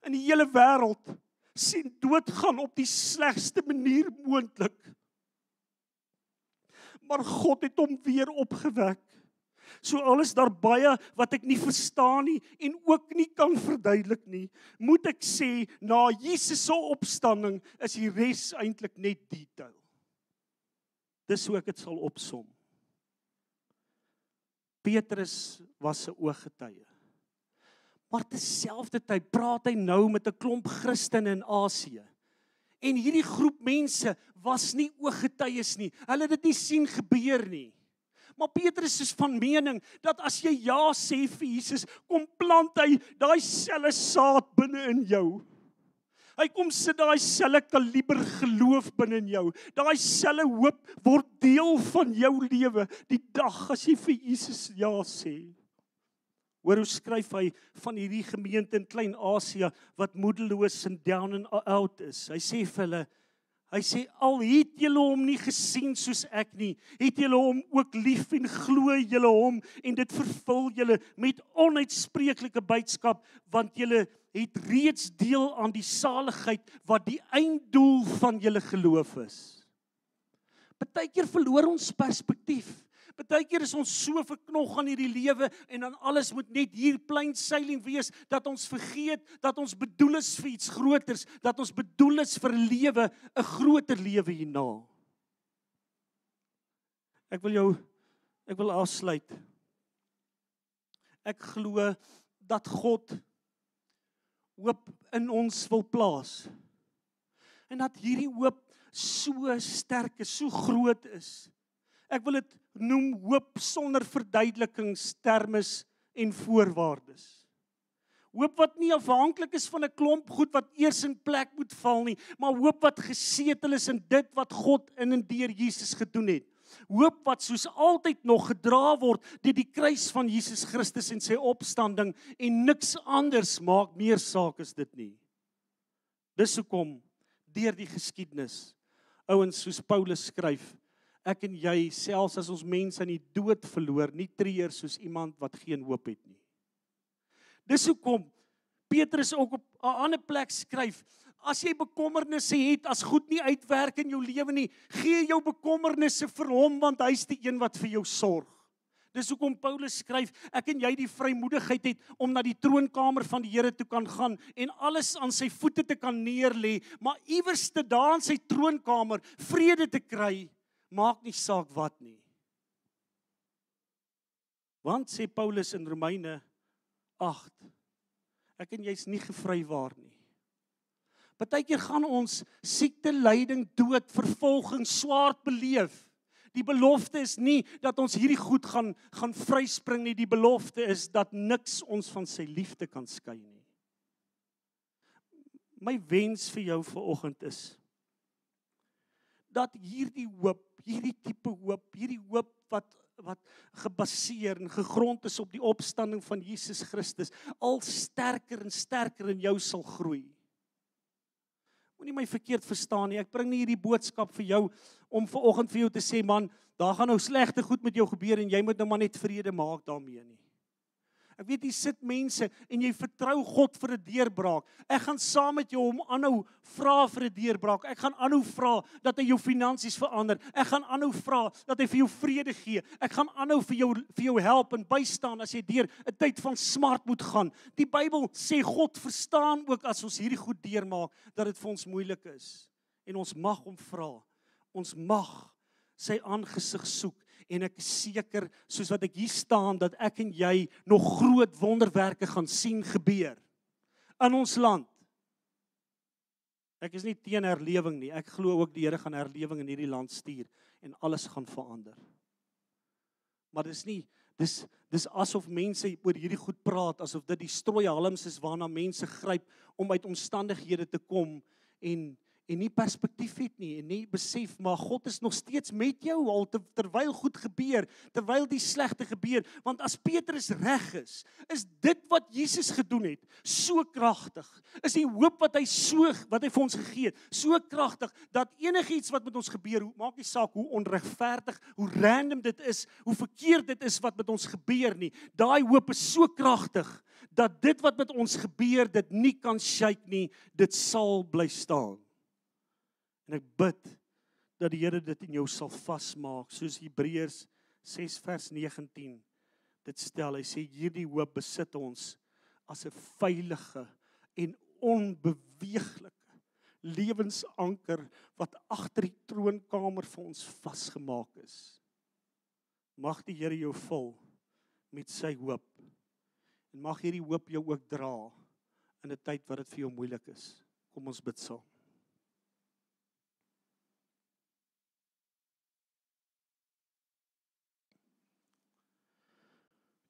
in die hele wêreld sien doodgaan op die slegste manier moontlik. Maar God het hom weer opgewek. So alles daar baie wat ek nie verstaan nie en ook nie kan verduidelik nie. Moet ek sê na Jesus se opstanding is die res eintlik net detail. Dis hoe ek dit sal opsom. Petrus was 'n ooggetuie. Maar terselfdertyd praat hy nou met 'n klomp Christene in Asië. En hierdie groep mense was nie ooggetuies nie. Hulle het dit nie sien gebeur nie. Maar Petrus is van mening dat as jy ja sê vir Jesus, kom plant hy daai selfe saad binne in jou. Hy kom sit daai selfe kaliber geloof binne in jou. Daai selfe hoop word deel van jou lewe die dag as jy vir Jesus ja sê. Hoor hoe skryf hy van hierdie gemeente in Klein-Asië wat moedeloos en down and out is. Hy sê vir hulle Hy sê al het julle hom nie gesien soos ek nie, het julle hom ook lief en glo julle hom en dit vervul julle met onuitspreeklike blydskap want julle het reeds deel aan die saligheid wat die einddoel van julle geloof is. Partykeer verloor ons perspektief. Partykeer is ons so verknog aan hierdie lewe en dan alles moet net hier plain sailing wees dat ons vergeet dat ons bedoel is vir iets groters, dat ons bedoel is vir lewe, 'n groter lewe hierna. Ek wil jou ek wil afsluit. Ek glo dat God hoop in ons wil plaas. En dat hierdie hoop so sterk is, so groot is. Ek wil dit noem hoop sonder verduidelikings, termes en voorwaardes. Hoop wat nie afhanklik is van 'n klomp goed wat eers in plek moet val nie, maar hoop wat gesetel is in dit wat God in en deur Jesus gedoen het. Hoop wat soos altyd nog gedra word deur die kruis van Jesus Christus en sy opstanding en niks anders maak meer saak as dit nie. Dis hoekom deur die geskiedenis ouens soos Paulus skryf ek en jy selfs as ons mense in die dood verloor, nie treur soos iemand wat geen hoop het nie. Dis hoekom Petrus ook op 'n ander plek skryf, As jy bekommernisse het, as goed nie uitwerk in jou lewe nie, gee jou bekommernisse vir hom want hy's die een wat vir jou sorg. Dis hoekom Paulus skryf, ek en jy die vrymoedigheid het om na die troonkamer van die Here toe kan gaan en alles aan sy voete te kan neerlê, maar iewers te daar in sy troonkamer vrede te kry, maak nie saak wat nie. Want sê Paulus in Romeine 8, ek en jy's nie gevrywaar nie. Partykeer gaan ons siekte, lyding, dood, vervolging swaar beleef. Die belofte is nie dat ons hierdie goed gaan gaan vryspring nie. Die belofte is dat niks ons van sy liefde kan skei nie. My wens vir jou vanoggend is dat hierdie hoop, hierdie tipe hoop, hierdie hoop wat wat gebaseer en gegrond is op die opstanding van Jesus Christus al sterker en sterker in jou sal groei. Moenie my verkeerd verstaan nie. Ek bring nie hierdie boodskap vir jou om vanoggend vir jou te sê man, daar gaan nou slegte goed met jou gebeur en jy moet nou maar net vrede maak daarmee nie. Ek weet jy sit mense en jy vertrou God vir 'n deurbraak. Ek gaan saam met jou om aanhou vra vir 'n deurbraak. Ek gaan aanhou vra dat hy jou finansies verander. Ek gaan aanhou vra dat hy vir jou vrede gee. Ek gaan aanhou vir jou vir jou help en bystaan as jy deur 'n tyd van smart moet gaan. Die Bybel sê God verstaan ook as ons hierdie goed deurmaak dat dit vir ons moeilik is en ons mag hom vra. Ons mag sy aangesig soek en ek seker soos wat ek hier staan dat ek en jy nog groot wonderwerke gaan sien gebeur in ons land. Ek is nie teen herlewing nie. Ek glo ook die Here gaan herlewing in hierdie land stuur en alles gaan verander. Maar dis nie dis dis asof mense oor hierdie goed praat asof dit die strooihalms is waarna mense gryp om uit omstandighede te kom en en nie perspektief het nie en nie besef maar God is nog steeds met jou al ter, terwyl goed gebeur, terwyl die slegte gebeur, want as Petrus reg is, is dit wat Jesus gedoen het so kragtig. Is die hoop wat hy so wat hy vir ons gegee het, so kragtig dat enigiets wat met ons gebeur, maak nie saak hoe onregverdig, hoe random dit is, hoe verkeerd dit is wat met ons gebeur nie. Daai hoop is so kragtig dat dit wat met ons gebeur, dit nie kan shake nie, dit sal bly staan. En ek bid dat die Here dit in jou sal vasmaak soos Hebreërs 6 vers 19 dit stel. Hy sê hierdie hoop besit ons as 'n veilige en onbeweeglike lewensanker wat agter die troonkamer vir ons vasgemaak is. Mag die Here jou vul met sy hoop. En mag hierdie hoop jou ook dra in 'n tyd wat dit vir jou moeilik is. Kom ons bid saam.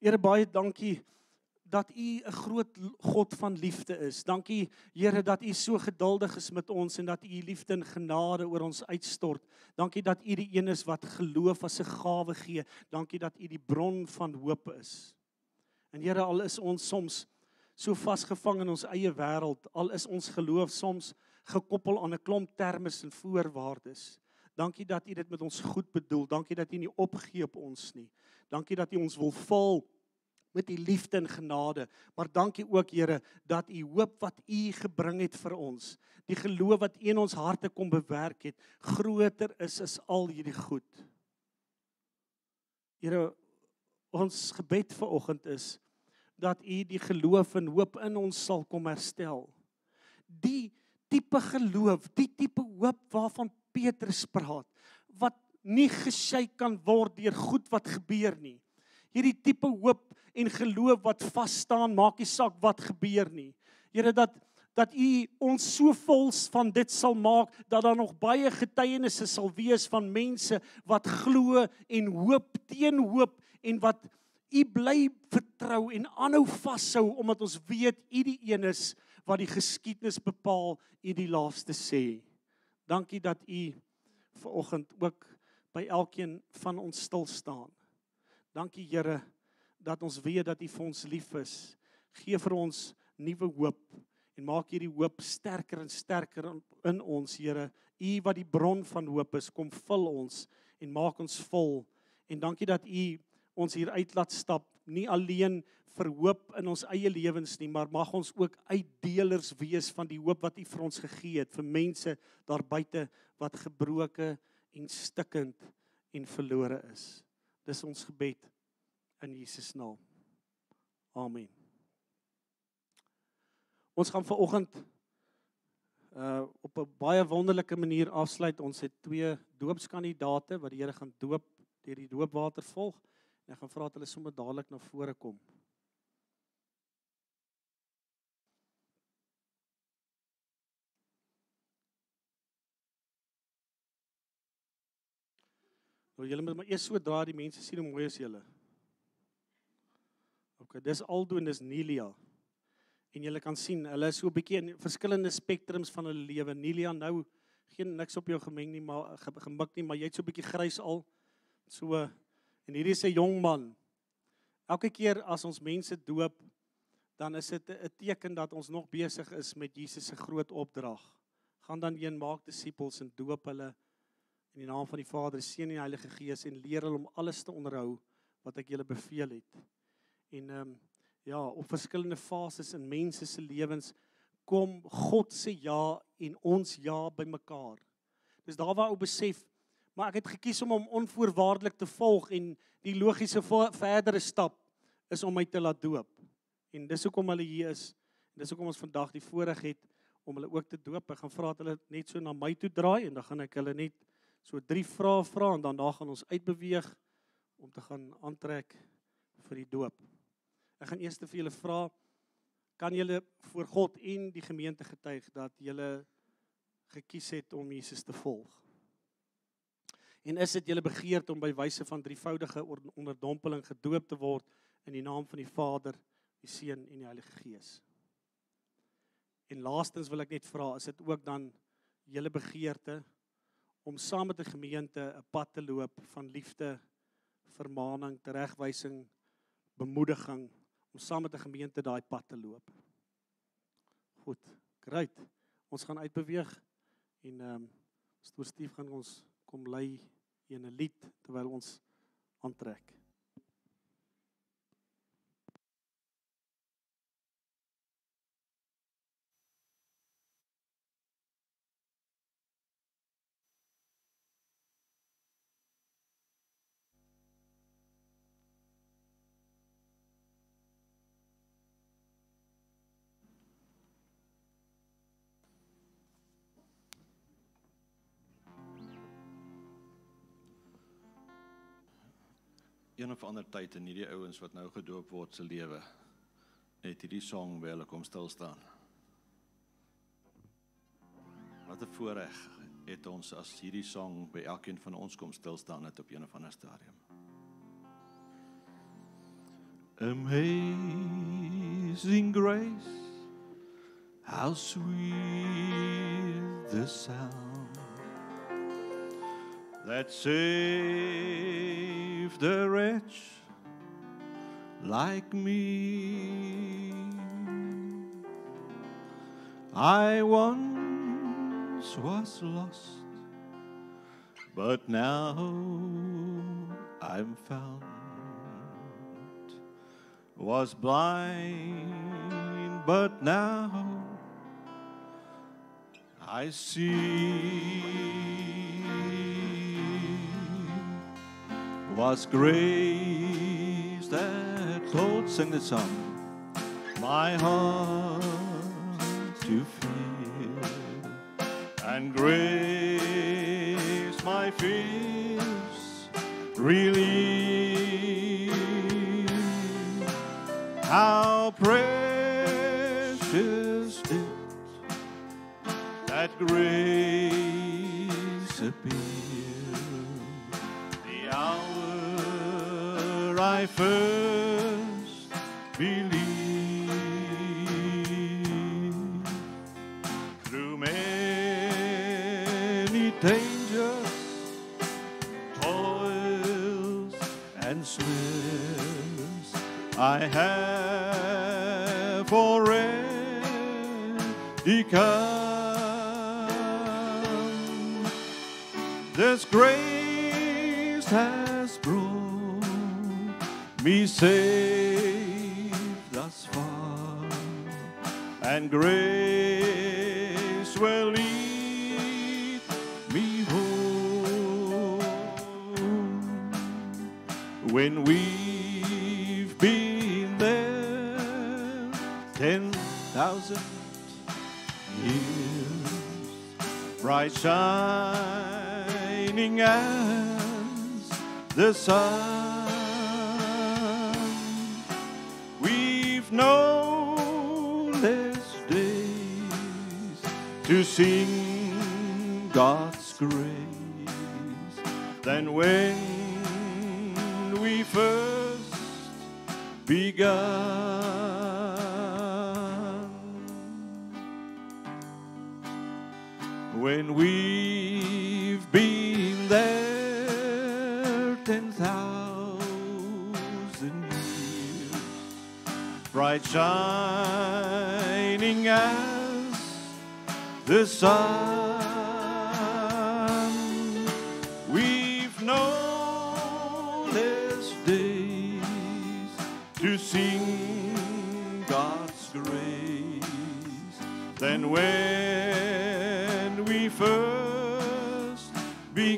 Here baie dankie dat U 'n groot God van liefde is. Dankie Here dat U so geduldig is met ons en dat U liefde en genade oor ons uitstort. Dankie dat U die een is wat geloof as 'n gawe gee. Dankie dat U die bron van hoop is. En Here al is ons soms so vasgevang in ons eie wêreld, al is ons geloof soms gekoppel aan 'n klomp termes en voorwaardes. Dankie dat U dit met ons goed bedoel. Dankie dat U nie opgee op ons nie. Dankie dat U ons wil vul met U liefde en genade. Maar dankie ook Here dat U hoop wat U gebring het vir ons, die geloof wat U in ons harte kom bewerk het, groter is as al hierdie goed. Here, ons gebed vir oggend is dat U die geloof en hoop in ons sal kom herstel. Die tipe geloof, die tipe hoop waarvan Petrus praat, nie geshake kan word deur goed wat gebeur nie. Hierdie tipe hoop en geloof wat vas staan, maak nie saak wat gebeur nie. Here dat dat U ons so vol van dit sal maak dat daar nog baie getuienisse sal wees van mense wat glo en hoop teen hoop en wat U bly vertrou en aanhou vashou omdat ons weet U die een is wat die geskiedenis bepaal, U die laaste sê. Dankie dat U ver oggend ook by elkeen van ons stil staan. Dankie Here dat ons weet dat U vir ons lief is. Gee vir ons nuwe hoop en maak hierdie hoop sterker en sterker in ons Here. U wat die bron van hoop is, kom vul ons en maak ons vol. En dankie dat U ons hier uit laat stap, nie alleen verhoop in ons eie lewens nie, maar mag ons ook uitdelers wees van die hoop wat U vir ons gegee het vir mense daar buite wat gebroke en stikkend en verlore is. Dis ons gebed in Jesus naam. Amen. Ons gaan ver oggend uh op 'n baie wonderlike manier afsluit. Ons het twee doopskandidate wat die Here gaan doop deur die doopwater volg. En ek gaan vra dat hulle sommer dadelik na vore kom. Nou julle moet maar eers so dra die mense sien hoe mooi is julle. OK, dis Aldo en dis Nelia. En julle kan sien, hulle is so 'n bietjie in verskillende spektrums van hulle lewe. Nelia nou geen niks op jou gemeng nie, maar ge- gemik nie, maar jy't so 'n bietjie grys al. So en hierdie is 'n jong man. Elke keer as ons mense doop, dan is dit 'n teken dat ons nog besig is met Jesus se groot opdrag. Gaan dan heen maak disippels en doop hulle in die naam van die Vader, die Seun en die Heilige Gees en leer hulle om alles te onderhou wat ek julle beveel het. En ehm um, ja, op verskillende fases in mense se lewens kom God se ja en ons ja bymekaar. Dis daar waar ou besef maar ek het gekies om hom onvoorwaardelik te volg en die logiese verdere stap is om my te laat doop. En dis hoekom hulle hier is. En dis hoekom ons vandag die voorreg het om hulle ook te doop. Ek gaan vra dat hulle net so na my toe draai en dan gaan ek hulle net so drie vrae vra en dan daar gaan ons uitbeweeg om te gaan aantrek vir die doop. Ek gaan eers vir julle vra kan julle voor God en die gemeente getuig dat julle gekies het om Jesus te volg? En is dit julle begeerte om by wyse van drievoudige on- onderdompeling gedoop te word in die naam van die Vader, die Seun en die Heilige Gees? En laastens wil ek net vra, is dit ook dan julle begeerte om saam met 'n gemeente 'n pad te loop van liefde, vermaaning, teregwysing, bemoediging om saam met 'n gemeente daai pad te loop. Goed, great. Ons gaan uitbeweeg en ehm um, Stoor Stief gaan ons kom lei in 'n lied terwyl ons aantrek. Een of ander tyd in hierdie ouens wat nou gedoop word se lewe net hierdie song by hulle kom stil staan. Wat 'n voorreg het ons as hierdie song by elkeen van ons kom stil staan net op een of ander stadium. Amazing grace how sweet the sound that saved a wretch like me. I once was lost, but now I'm found. Was blind, but now I see was grace that clothed, sing the song, my heart to feel, and grace my fears relieve. How precious it that grace first believed through many dangers, toils, and swims I have already come. This grace has me safe thus far, and grace will lead me home. When we've been there ten thousand years, bright shining as the sun. When we've been there ten thousand years, bright shining as the sun. We've known less days to sing God's grace than when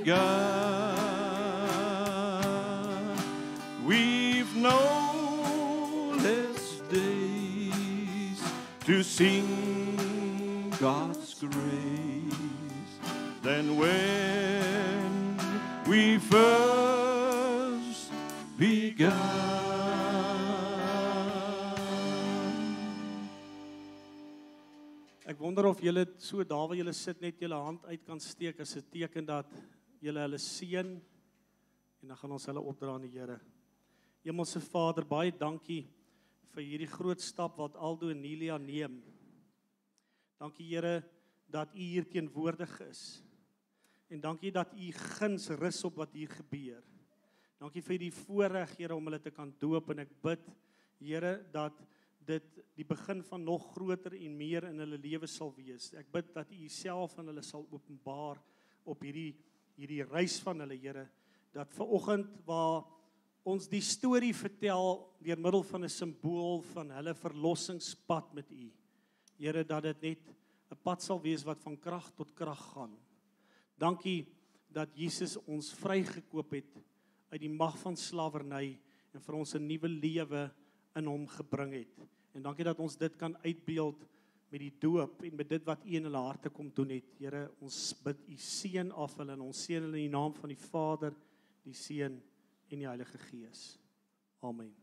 begun. We've known these days to sing God's grace than when we first begun. Ek wonder of julle so daar waar julle sit net julle hand uit kan steek as 'n teken dat julle hulle seën en dan gaan ons hulle opdra aan die Here. Hemelse Vader, baie dankie vir hierdie groot stap wat Aldo en Nelia neem. Dankie Here dat U hier teenwoordig is. En dankie dat U guns rus op wat hier gebeur. Dankie vir die voorreg Here om hulle te kan doop en ek bid Here dat dit die begin van nog groter en meer in hulle lewe sal wees. Ek bid dat U Uself aan hulle sal openbaar op hierdie hierdie reis van hulle Here dat ver oggend waar ons die storie vertel deur middel van 'n simbool van hulle verlossingspad met U. Here dat dit net 'n pad sal wees wat van krag tot krag gaan. Dankie dat Jesus ons vrygekoop het uit die mag van slawerny en vir ons 'n nuwe lewe in hom gebring het. En dankie dat ons dit kan uitbeeld met die doop en met dit wat U in hulle harte kom doen het. Here, ons bid U seën af hulle en ons seën hulle in die naam van die Vader, die Seun en die Heilige Gees. Amen.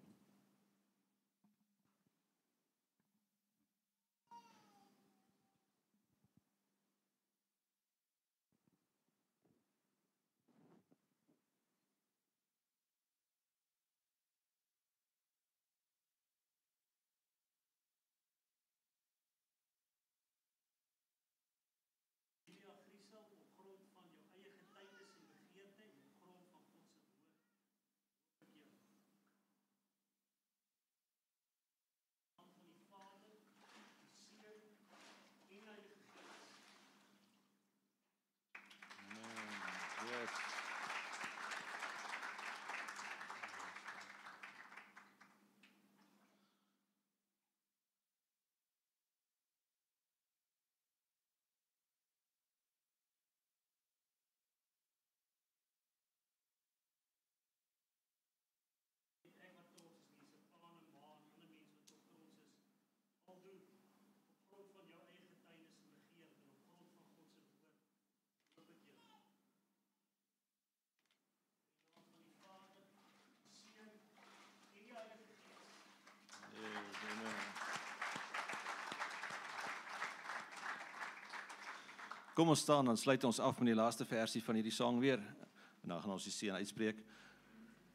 Kom ons staan dan sluit ons af met die laaste versie van hierdie sang weer en dan gaan ons die seën uitspreek.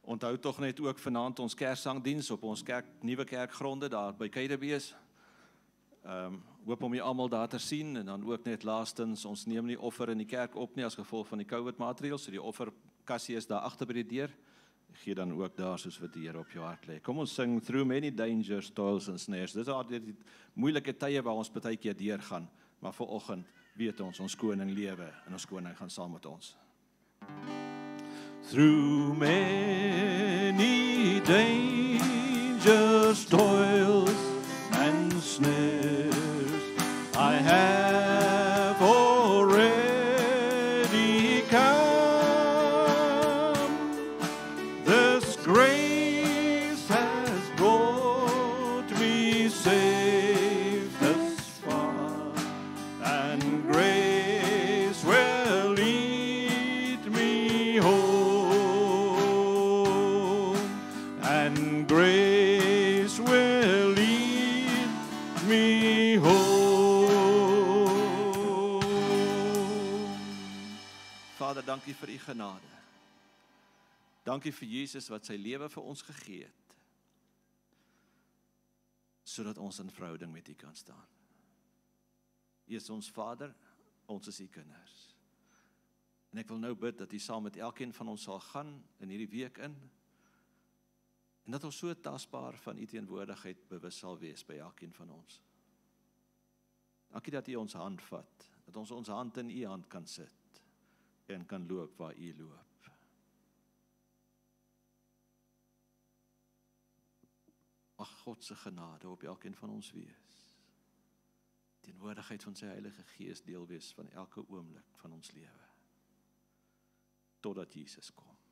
Onthou tog net ook vanaand ons kerksangdiens op ons kerk nuwe kerkgronde daar by Keidebees. Ehm um, hoop om julle almal daar te sien en dan ook net laastens ons neem nie offer in die kerk op nie as gevolg van die COVID maatreëls, so die offerkassie is daar agter by die deur. Gee dan ook daar soos wat die Here op jou hart lê. Kom ons sing through many dangers, toils and snares. Dis al die, moeilike tye waar ons baie keer deurgaan, maar vir oggend weet ons ons koning lewe en ons koning gaan saam met ons. Through many dangers, toils, and grace will lead me home. Vader, dankie vir u genade. Dankie vir Jesus wat sy lewe vir ons gegee het sodat ons in verhouding met U kan staan. U is ons Vader, ons is U kinders. En ek wil nou bid dat U saam met elkeen van ons sal gaan in hierdie week in en dat ons so tasbaar van U teenwoordigheid bewus sal wees by elkeen van ons. Dankie dat U ons hand vat, dat ons ons hand in U hand kan sit en kan loop waar U loop. Mag God se genade op elkeen van ons wees. Teenwoordigheid van sy Heilige Gees deel wees van elke oomblik van ons lewe. Totdat Jesus kom.